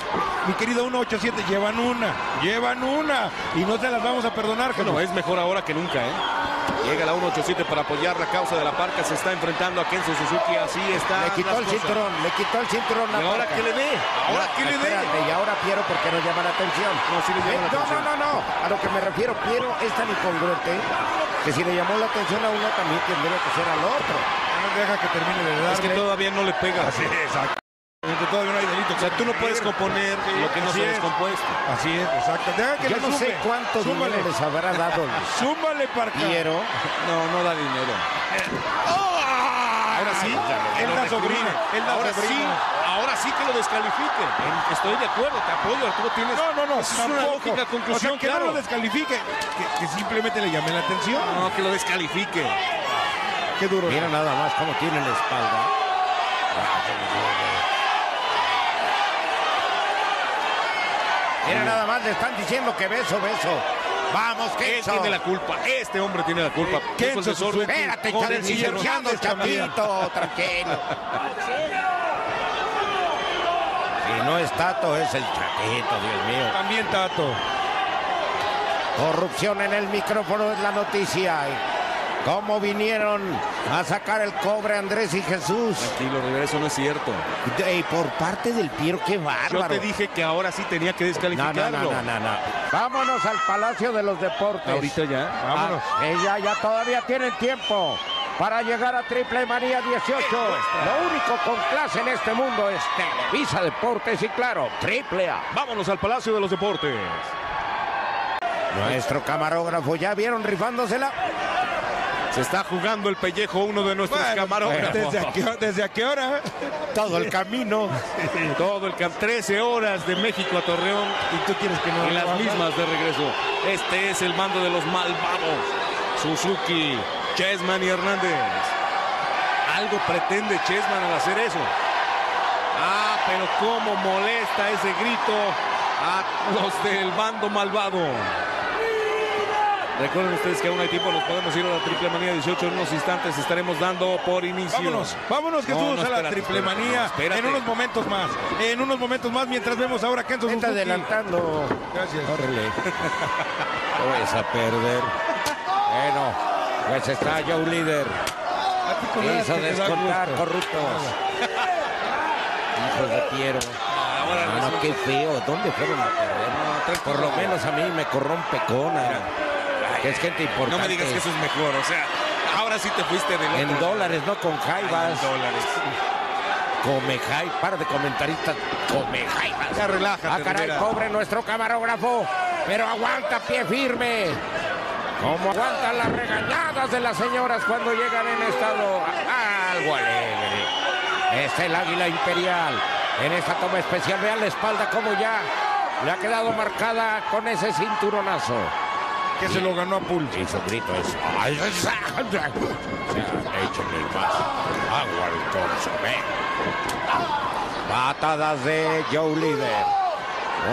Speaker 4: Mi querido 187, llevan una, llevan una, y no se las vamos a perdonar, que
Speaker 8: No, es mejor ahora que nunca, ¿eh? Llega la 187 para apoyar la causa de la parca. Se está enfrentando a Kenzo Suzuki. Así está.
Speaker 3: Le quitó el cinturón, le quitó el cinturón.
Speaker 8: ¿Y ahora qué le dé? ¿Ahora
Speaker 3: No,
Speaker 8: qué le dé?
Speaker 3: Y ahora Piero, ¿por qué no llama la atención?
Speaker 8: No, sí le llama
Speaker 3: Eh,
Speaker 8: la
Speaker 3: no,
Speaker 8: atención.
Speaker 3: No, no, no, A lo que me refiero, Piero es tan incongruente que si le llamó la atención a uno, también tendría que ser al otro.
Speaker 4: No deja que termine de darle.
Speaker 8: Es que todavía no le pega.
Speaker 4: Así es, exacto. Todavía no hay delito.
Speaker 8: O sea, tú no puedes componer lo que no se ha
Speaker 4: es.
Speaker 8: descompuesto.
Speaker 4: Así es, exacto. Deja que
Speaker 3: Yo no sé
Speaker 4: sume.
Speaker 3: cuánto
Speaker 4: Súmale.
Speaker 3: dinero les habrá dado
Speaker 4: Súmale, Parca.
Speaker 3: Piero.
Speaker 8: No, no da dinero. Ahora sí,
Speaker 4: Él sobrino, él da
Speaker 8: ahora sí, ahora sí que lo descalifiquen. Estoy de acuerdo, te apoyo, Arturo. Tienes,
Speaker 4: No, no, no.
Speaker 8: Es una lógica conclusión,
Speaker 4: o sea, que
Speaker 8: claro.
Speaker 4: no lo descalifique. Que, que simplemente le llame la atención.
Speaker 8: No, que lo descalifique.
Speaker 4: Qué duro.
Speaker 3: Mira nada más cómo tiene la espalda. Mira nada más, le están diciendo que beso, beso. Vamos,
Speaker 8: Él
Speaker 3: Kenzo.
Speaker 8: tiene la culpa. Este hombre tiene la culpa.
Speaker 4: Kenzo
Speaker 8: desorden
Speaker 3: Espérate, licenciado chapito, tranquilo. Si no es Tato, es el chatito, Dios mío.
Speaker 4: También Tato.
Speaker 3: Corrupción en el micrófono es la noticia. ¿Cómo vinieron a sacar el cobre Andrés y Jesús?
Speaker 8: Tranquilo, Rivera, eso no es cierto.
Speaker 3: Y por parte del Piero, qué bárbaro.
Speaker 8: Yo te dije que ahora sí tenía que descalificarlo.
Speaker 3: no, no, no, no, no. Vámonos al Palacio de los Deportes.
Speaker 8: Ahorita ya.
Speaker 3: Vámonos. ya, ya todavía tienen tiempo para llegar a Triple Manía 18. Lo único con clase en este mundo es Televisa Deportes y claro, Triple A.
Speaker 8: Vámonos al Palacio de los Deportes.
Speaker 3: Nuestro camarógrafo, ¿ya vieron rifándosela?
Speaker 8: Se está jugando el pellejo uno de nuestros
Speaker 4: Bueno,
Speaker 8: camarógrafos.
Speaker 4: ¿Desde a, qué, ¿Desde a qué hora?
Speaker 3: Todo el camino.
Speaker 8: Todo el camp 13 horas de México a Torreón
Speaker 4: ¿Y tú quieres que no
Speaker 8: y las mismas de regreso. Este es el mando de los malvados. Suzuki, Chessman y Hernández. Algo pretende Chessman al hacer eso. Ah, pero cómo molesta ese grito a los del bando malvado. Recuerden ustedes que aún hay tiempo, nos podemos ir a la triple manía 18 en unos instantes. Estaremos dando por inicio.
Speaker 4: Vámonos, vámonos Jesús
Speaker 8: No, no,
Speaker 4: a la
Speaker 8: espérate,
Speaker 4: triple
Speaker 8: espérate,
Speaker 4: manía
Speaker 8: espérate.
Speaker 4: en unos momentos más. En unos momentos más, mientras vemos ahora a Kenzo
Speaker 3: Está adelantando.
Speaker 4: Gracias.
Speaker 3: Órale. Te vayas a perder. Bueno, pues está Joe Líder. Hizo
Speaker 4: que
Speaker 3: descontar corruptos. Hijos de Piero.
Speaker 8: Ahora
Speaker 3: No, no, qué feo. ¿Dónde fueron a perder? Por lo menos a mí me corrompe Cona. Que es gente importante.
Speaker 8: No me digas que eso es mejor, o sea, ahora sí te fuiste del
Speaker 3: En dólares, no con
Speaker 8: en dólares.
Speaker 3: Come jai, par de comentaristas, come jaivas.
Speaker 8: Ya relájate,
Speaker 3: Ah, caray, pobre nuestro camarógrafo, pero aguanta pie firme. Como aguantan las regañadas de las señoras cuando llegan en estado algo alegre. Está el águila imperial. En esta toma especial, vean la espalda como ya le ha quedado marcada con ese cinturonazo.
Speaker 4: Que se lo ganó a pulso.
Speaker 3: Y su grito es. ¡Ay, esa! Échenle más agua al consomé. Patadas de Joe Líder.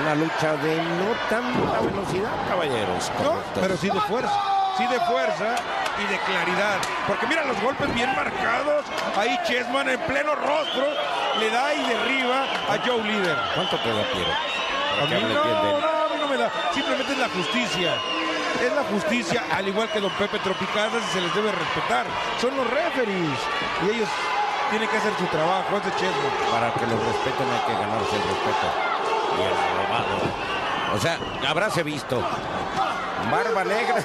Speaker 3: Una lucha de no tanta velocidad, caballeros.
Speaker 4: No, pero sí de fuerza. Sí de fuerza y de claridad. Porque mira los golpes bien marcados. Ahí Chessman en pleno rostro le da y derriba a Joe Líder.
Speaker 3: ¿Cuánto te da Piero?
Speaker 4: A mí no, me da. Simplemente es la justicia. Es la justicia, al igual que don Pepe Tropicazas, y se les debe respetar. Son los referees. Y ellos tienen que hacer su trabajo. Es de Chessman.
Speaker 3: Para que los respeten hay que ganarse el respeto. Y el arrobado. O sea, habráse visto. Barba negra.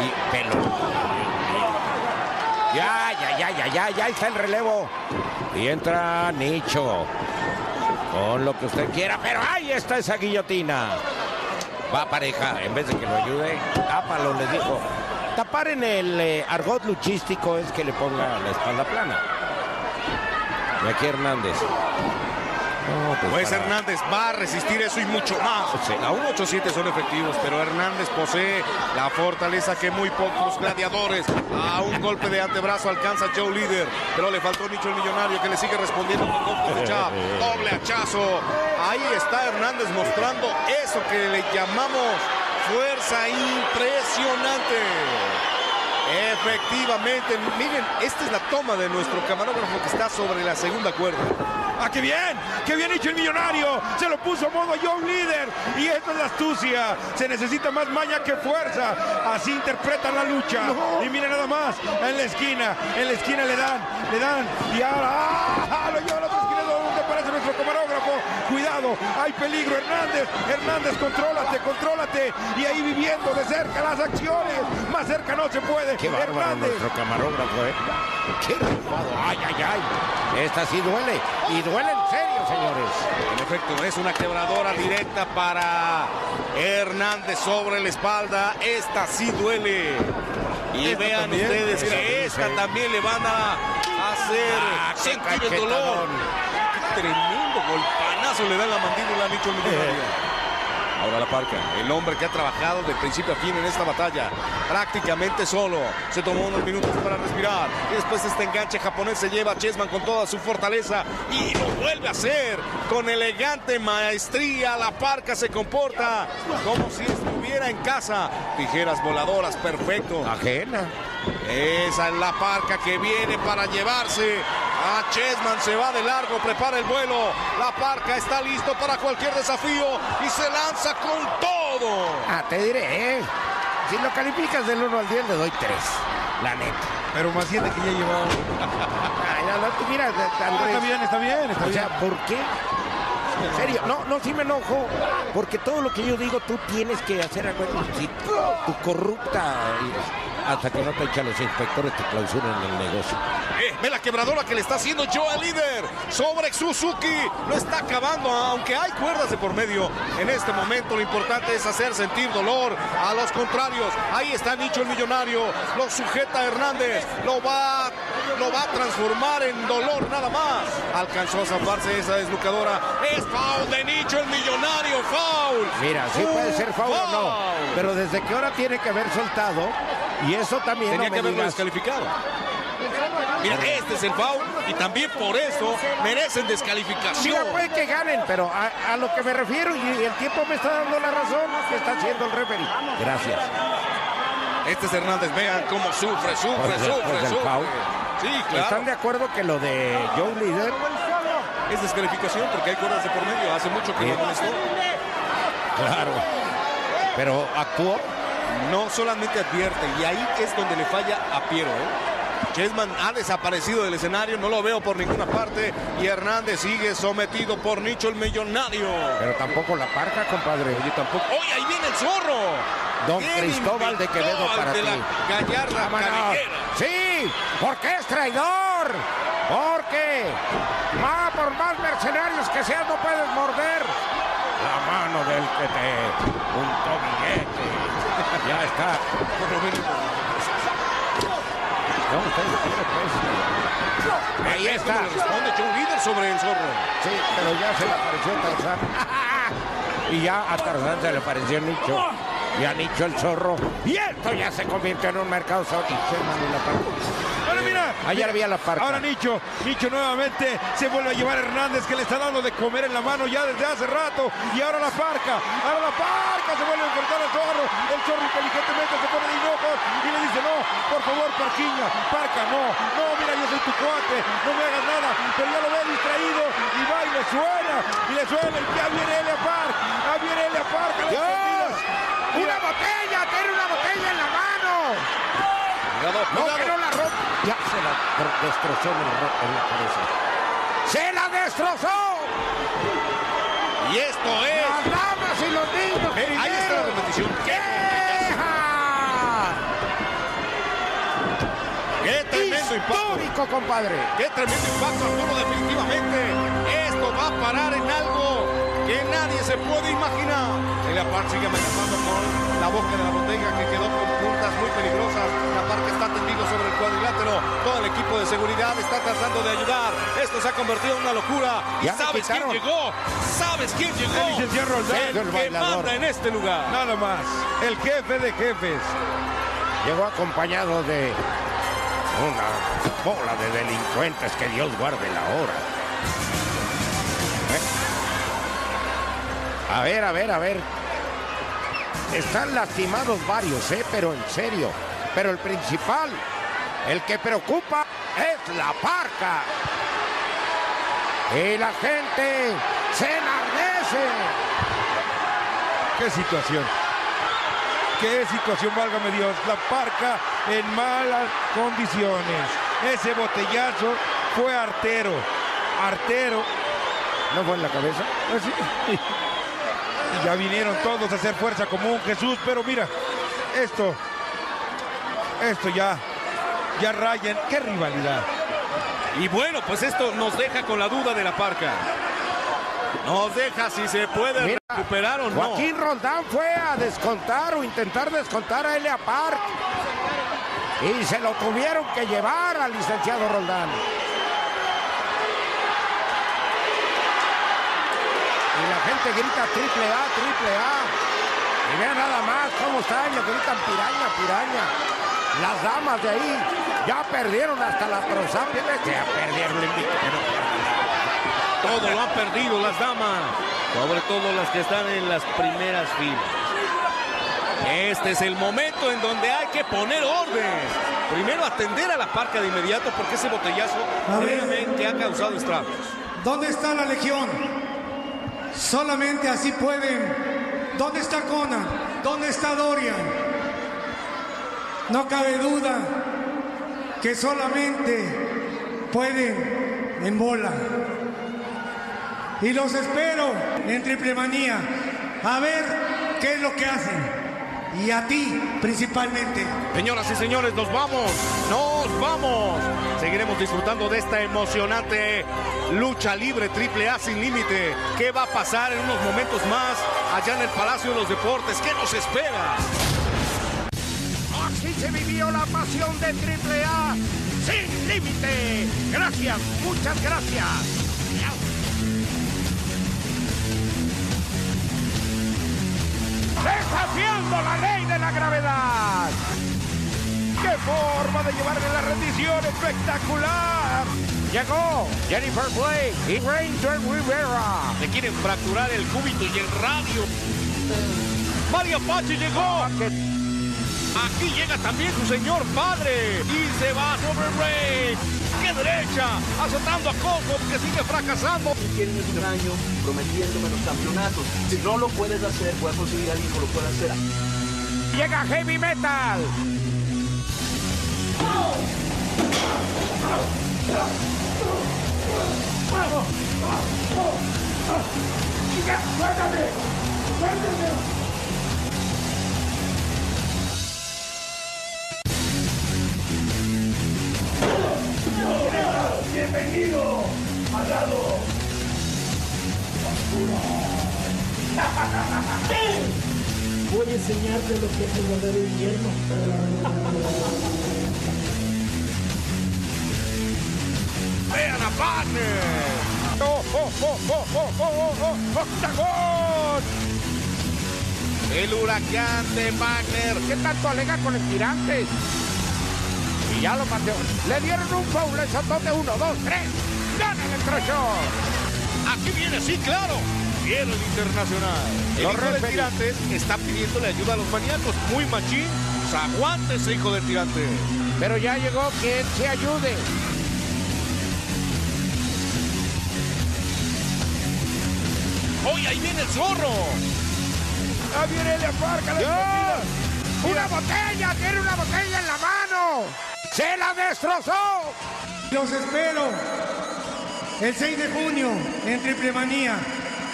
Speaker 3: Y pelo. Ya, ya, ya, ya, ya, ya está el relevo. Y entra Nicho. Con lo que usted quiera, pero ahí está esa guillotina. Va pareja, en vez de que lo ayude, tápalo, le dijo. Tapar en el eh, argot luchístico es que le ponga la espalda plana. Y aquí Hernández. No, pues
Speaker 8: Pues Hernández va a resistir eso y mucho más.
Speaker 3: Sí.
Speaker 8: La 187 son efectivos, pero Hernández posee la fortaleza que muy pocos gladiadores. A un golpe de antebrazo alcanza Joe Líder, pero le faltó Nicho el Millonario que le sigue respondiendo con golpes de chap. Doble hachazo. Ahí está Hernández mostrando eso que le llamamos fuerza impresionante. Efectivamente, miren, esta es la toma de nuestro camarógrafo que está sobre la segunda cuerda.
Speaker 4: ¡Ah, qué bien! ¡Qué bien hecho el millonario! Se lo puso a modo John Líder. Y esto es la astucia. Se necesita más maña que fuerza. Así interpretan la lucha. Y mira nada más. En la esquina. En la esquina le dan. Le dan. Y ahora. ¡ah! Lo lleva a la otra esquina donde aparece nuestro camarógrafo. Cuidado. Hay peligro. Hernández. Hernández, contrólate, contrólate. Y ahí viviendo de cerca las acciones. Más cerca no se puede.
Speaker 3: Qué bárbaro
Speaker 4: Hernández.
Speaker 3: nuestro camarógrafo, ¿eh? Qué rifado. Ay, ay, ay. Esta sí duele. Y duele en serio, señores.
Speaker 8: En efecto, es una quebradora directa para Hernández sobre la espalda. Esta sí duele. Y
Speaker 3: Esta
Speaker 8: vean
Speaker 3: también.
Speaker 8: ustedes que esta también le van a hacer
Speaker 3: Ah,
Speaker 8: sentir el dolor. Tremendo golpanazo le da en la mandíbula a Nicho. Ahora la parca, el hombre que ha trabajado de principio a fin en esta batalla, prácticamente solo. Se tomó unos minutos para respirar. Y después este enganche japonés se lleva a Chessman con toda su fortaleza y lo vuelve a hacer con elegante maestría. La parca se comporta como si estuviera en casa. Tijeras voladoras, perfecto.
Speaker 3: Ajena.
Speaker 8: Esa es la parca que viene para llevarse a Chessman. Se va de largo, prepara el vuelo. La parca está listo para cualquier desafío y se lanza con todo.
Speaker 3: Ah, te diré, ¿eh? Si lo calificas del 1 al 10, le doy 3. La neta.
Speaker 4: Pero más siete que ya llevaba.
Speaker 3: Ay, no, no, tú mira, Andrés.
Speaker 4: está bien, está bien, está
Speaker 3: o sea. ¿por qué? En serio, no, no, sí me enojo, porque todo lo que yo digo tú tienes que hacer acuerdo. Si tu corrupta, hasta que no te echan los inspectores, te clausuran el negocio.
Speaker 8: Eh, ve la quebradora que le está haciendo Joe líder sobre Suzuki. Lo está acabando, aunque hay cuerdas de por medio. En este momento lo importante es hacer sentir dolor a los contrarios. Ahí está Nicho el millonario. Lo sujeta Hernández. Lo va, lo va a transformar en dolor nada más. Alcanzó a zafarse esa deslucadora. Es foul de Nicho el millonario. Foul.
Speaker 3: Mira, sí puede ser foul o no,
Speaker 8: foul.
Speaker 3: pero desde que ahora tiene que haber soltado, y eso también
Speaker 8: Tenía
Speaker 3: no
Speaker 8: que haberlo
Speaker 3: digas-
Speaker 8: descalificado. Mira, este es el foul y también por eso merecen descalificación.
Speaker 3: Mira, puede que ganen, pero a, a lo que me refiero, y el tiempo me está dando la razón, que está haciendo el referee. Gracias.
Speaker 8: Este es Hernández, vean cómo sufre, sufre,
Speaker 3: Pues
Speaker 8: sufre,
Speaker 3: pues
Speaker 8: sufre.
Speaker 3: foul.
Speaker 8: Sí, claro.
Speaker 3: ¿Están de acuerdo que lo de Joe Líder
Speaker 8: Es descalificación porque hay cuerdas de por medio. Hace mucho que
Speaker 3: Sí.
Speaker 8: no amonestó.
Speaker 3: Claro. Pero actuó.
Speaker 8: No solamente advierte, y ahí es donde le falla a Piero. ¿eh? Chessman ha desaparecido del escenario, no lo veo por ninguna parte. Y Hernández sigue sometido por Nicho el Millonario.
Speaker 3: Pero tampoco la parca, compadre.
Speaker 8: Oye, tampoco. ¡Oye, ahí viene el zorro!
Speaker 3: Don
Speaker 8: ¿Quién
Speaker 3: Cristóbal de Quevedo para
Speaker 8: de
Speaker 3: ti.
Speaker 8: la gallarda?
Speaker 3: Sí, porque es traidor. Porque más por más mercenarios que seas no puedes morder la mano del que te billete. Ya está. No, usted quiere, pues. Ahí está.
Speaker 8: ¿Cómo le responde Joe Líder sobre el zorro?
Speaker 3: Sí, pero ya se le apareció Tarzán. Y ya a Tarzán se le apareció Nicho. Y a Nicho el zorro. Y esto ya se convirtió en un mercado.
Speaker 4: Ahora mira.
Speaker 3: Ayer había la parca.
Speaker 4: Ahora Nicho, Nicho nuevamente se vuelve a llevar a Hernández que le está dando de comer en la mano ya desde hace rato. Y ahora la parca, ahora la parca se vuelve a enfrentar al zorro. El zorro inteligentemente se pone de hinojos y le dice, no, por favor, parquiña, parca, no, no, mira, yo soy tu cuate, no me hagas nada. Pero ya lo ve distraído y va y le suena, y le suena, y ya viene Elia Park, ya viene Elia Park. a la
Speaker 3: ¡Dios!
Speaker 4: escondida.
Speaker 3: ¡Una botella! ¡Tiene una botella en la mano!
Speaker 8: Cuidado,
Speaker 3: No,
Speaker 8: cuidado.
Speaker 3: que no la rompa. Ya se la tro- destrozó en, el ro- en la cabeza. ¡Se la destrozó!
Speaker 8: Y esto es.
Speaker 3: ¡Las damas y los niños!
Speaker 8: Ve, ahí está la repetición.
Speaker 3: ¡Queja!
Speaker 8: ¡Qué tremendo impacto!
Speaker 3: ¡Histórico, compadre!
Speaker 8: ¡Qué tremendo impacto, Arturo! Definitivamente, esto va a parar en que se puede imaginar. Elia Park sigue amenazando con la boca de la botella que quedó con puntas muy peligrosas. La Park está tendido sobre el cuadrilátero. Todo el equipo de seguridad está tratando de ayudar. Esto se ha convertido en una locura. ¿Y
Speaker 3: Ya
Speaker 8: sabes quién llegó? ¿Sabes quién llegó?
Speaker 4: El licenciado Roldán.
Speaker 8: El
Speaker 3: El
Speaker 8: que manda en este lugar.
Speaker 4: Nada más, el jefe de jefes.
Speaker 3: Llegó acompañado de una bola de delincuentes que Dios guarde la hora. A ver, a ver, a ver. están lastimados varios, ¿eh? Pero en serio. Pero el principal, el que preocupa, es la parca. Y la gente se enardece.
Speaker 4: ¡Qué situación! ¡Qué situación, válgame Dios! La parca en malas condiciones. Ese botellazo fue artero. Artero.
Speaker 3: ¿No fue en la cabeza?
Speaker 4: Pues sí. Y ya vinieron todos a hacer fuerza común, Jesús, pero mira, esto, esto ya, ya rayen, qué rivalidad.
Speaker 8: Y bueno, pues esto nos deja con la duda de la parca. Nos deja si se puede
Speaker 3: Mira,
Speaker 8: recuperar o no.
Speaker 3: Joaquín Roldán fue a descontar o intentar descontar a Elia Park. Y se lo tuvieron que llevar al licenciado Roldán. Y la gente grita triple A, triple A. Y vean nada más cómo están, lo gritan piraña, piraña. Las damas de ahí ya perdieron hasta la prosapia. Ya perdieron el invicto.
Speaker 8: Todo lo han perdido las damas.
Speaker 17: Sobre todo las que están en las primeras filas.
Speaker 8: Este es el momento en donde hay que poner orden. Primero atender a la parca de inmediato porque ese botellazo realmente ha causado estragos.
Speaker 14: ¿Dónde está la legión? Solamente así pueden. ¿Dónde está Conan? ¿Dónde está Dorian? No cabe duda que solamente pueden en bola. Y los espero en triple manía a ver qué es lo que hacen. Y a ti principalmente.
Speaker 8: Señoras y señores, nos vamos, nos vamos. Seguiremos disfrutando de esta emocionante lucha libre triple A sin límite. ¿Qué va a pasar en unos momentos más allá en el Palacio de los Deportes? ¿Qué nos espera?
Speaker 3: Así se vivió la pasión de Triple A sin límite. Gracias, muchas gracias. Desafiando la ley de la gravedad.
Speaker 4: ¡Qué forma de llevarle la rendición espectacular!
Speaker 3: Llegó Jennifer Blake y Ranger Rivera.
Speaker 8: Le quieren fracturar el cúbito y el radio. Mario Pache llegó. Aquí llega también su señor padre. Y se va sobre Rey. ¡Qué derecha! Azotando a Coco que sigue fracasando.
Speaker 10: Quieren extraño prometiéndome los campeonatos. Si no lo puedes hacer, voy a conseguir a alguien que lo pueda hacer.
Speaker 3: Llega Heavy Metal.
Speaker 11: Bienvenido al lado
Speaker 7: Voy a enseñarte lo que es el verdadero invierno.
Speaker 8: Vean a Wagner.
Speaker 4: ¡Oh, oh, oh, oh, oh, oh, oh, oh! ¡Octagón!
Speaker 8: El huracán de Wagner.
Speaker 3: ¿Qué tanto alega con el tirante? Ya lo pateó. Le dieron un foul, le saltó de uno, dos, tres. Gana el electroshock.
Speaker 8: Aquí viene, sí, claro. Viene el internacional. El
Speaker 3: Los
Speaker 8: hijo del
Speaker 3: referees.
Speaker 8: tirante está pidiéndole ayuda a los maníacos. Muy machín. Aguante ese hijo del tirante.
Speaker 3: Pero ya llegó quien se ayude.
Speaker 8: ¡Oye, ahí viene el zorro!
Speaker 4: ¡Ah, viene la parca!
Speaker 3: ¡Dios! ¡Una botella! ¡Tiene una botella en la mano! ¡Se la destrozó!
Speaker 14: Los espero el 6 de junio en Triple Manía.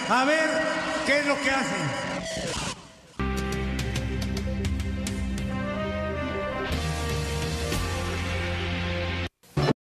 Speaker 14: A ver qué es lo que hacen.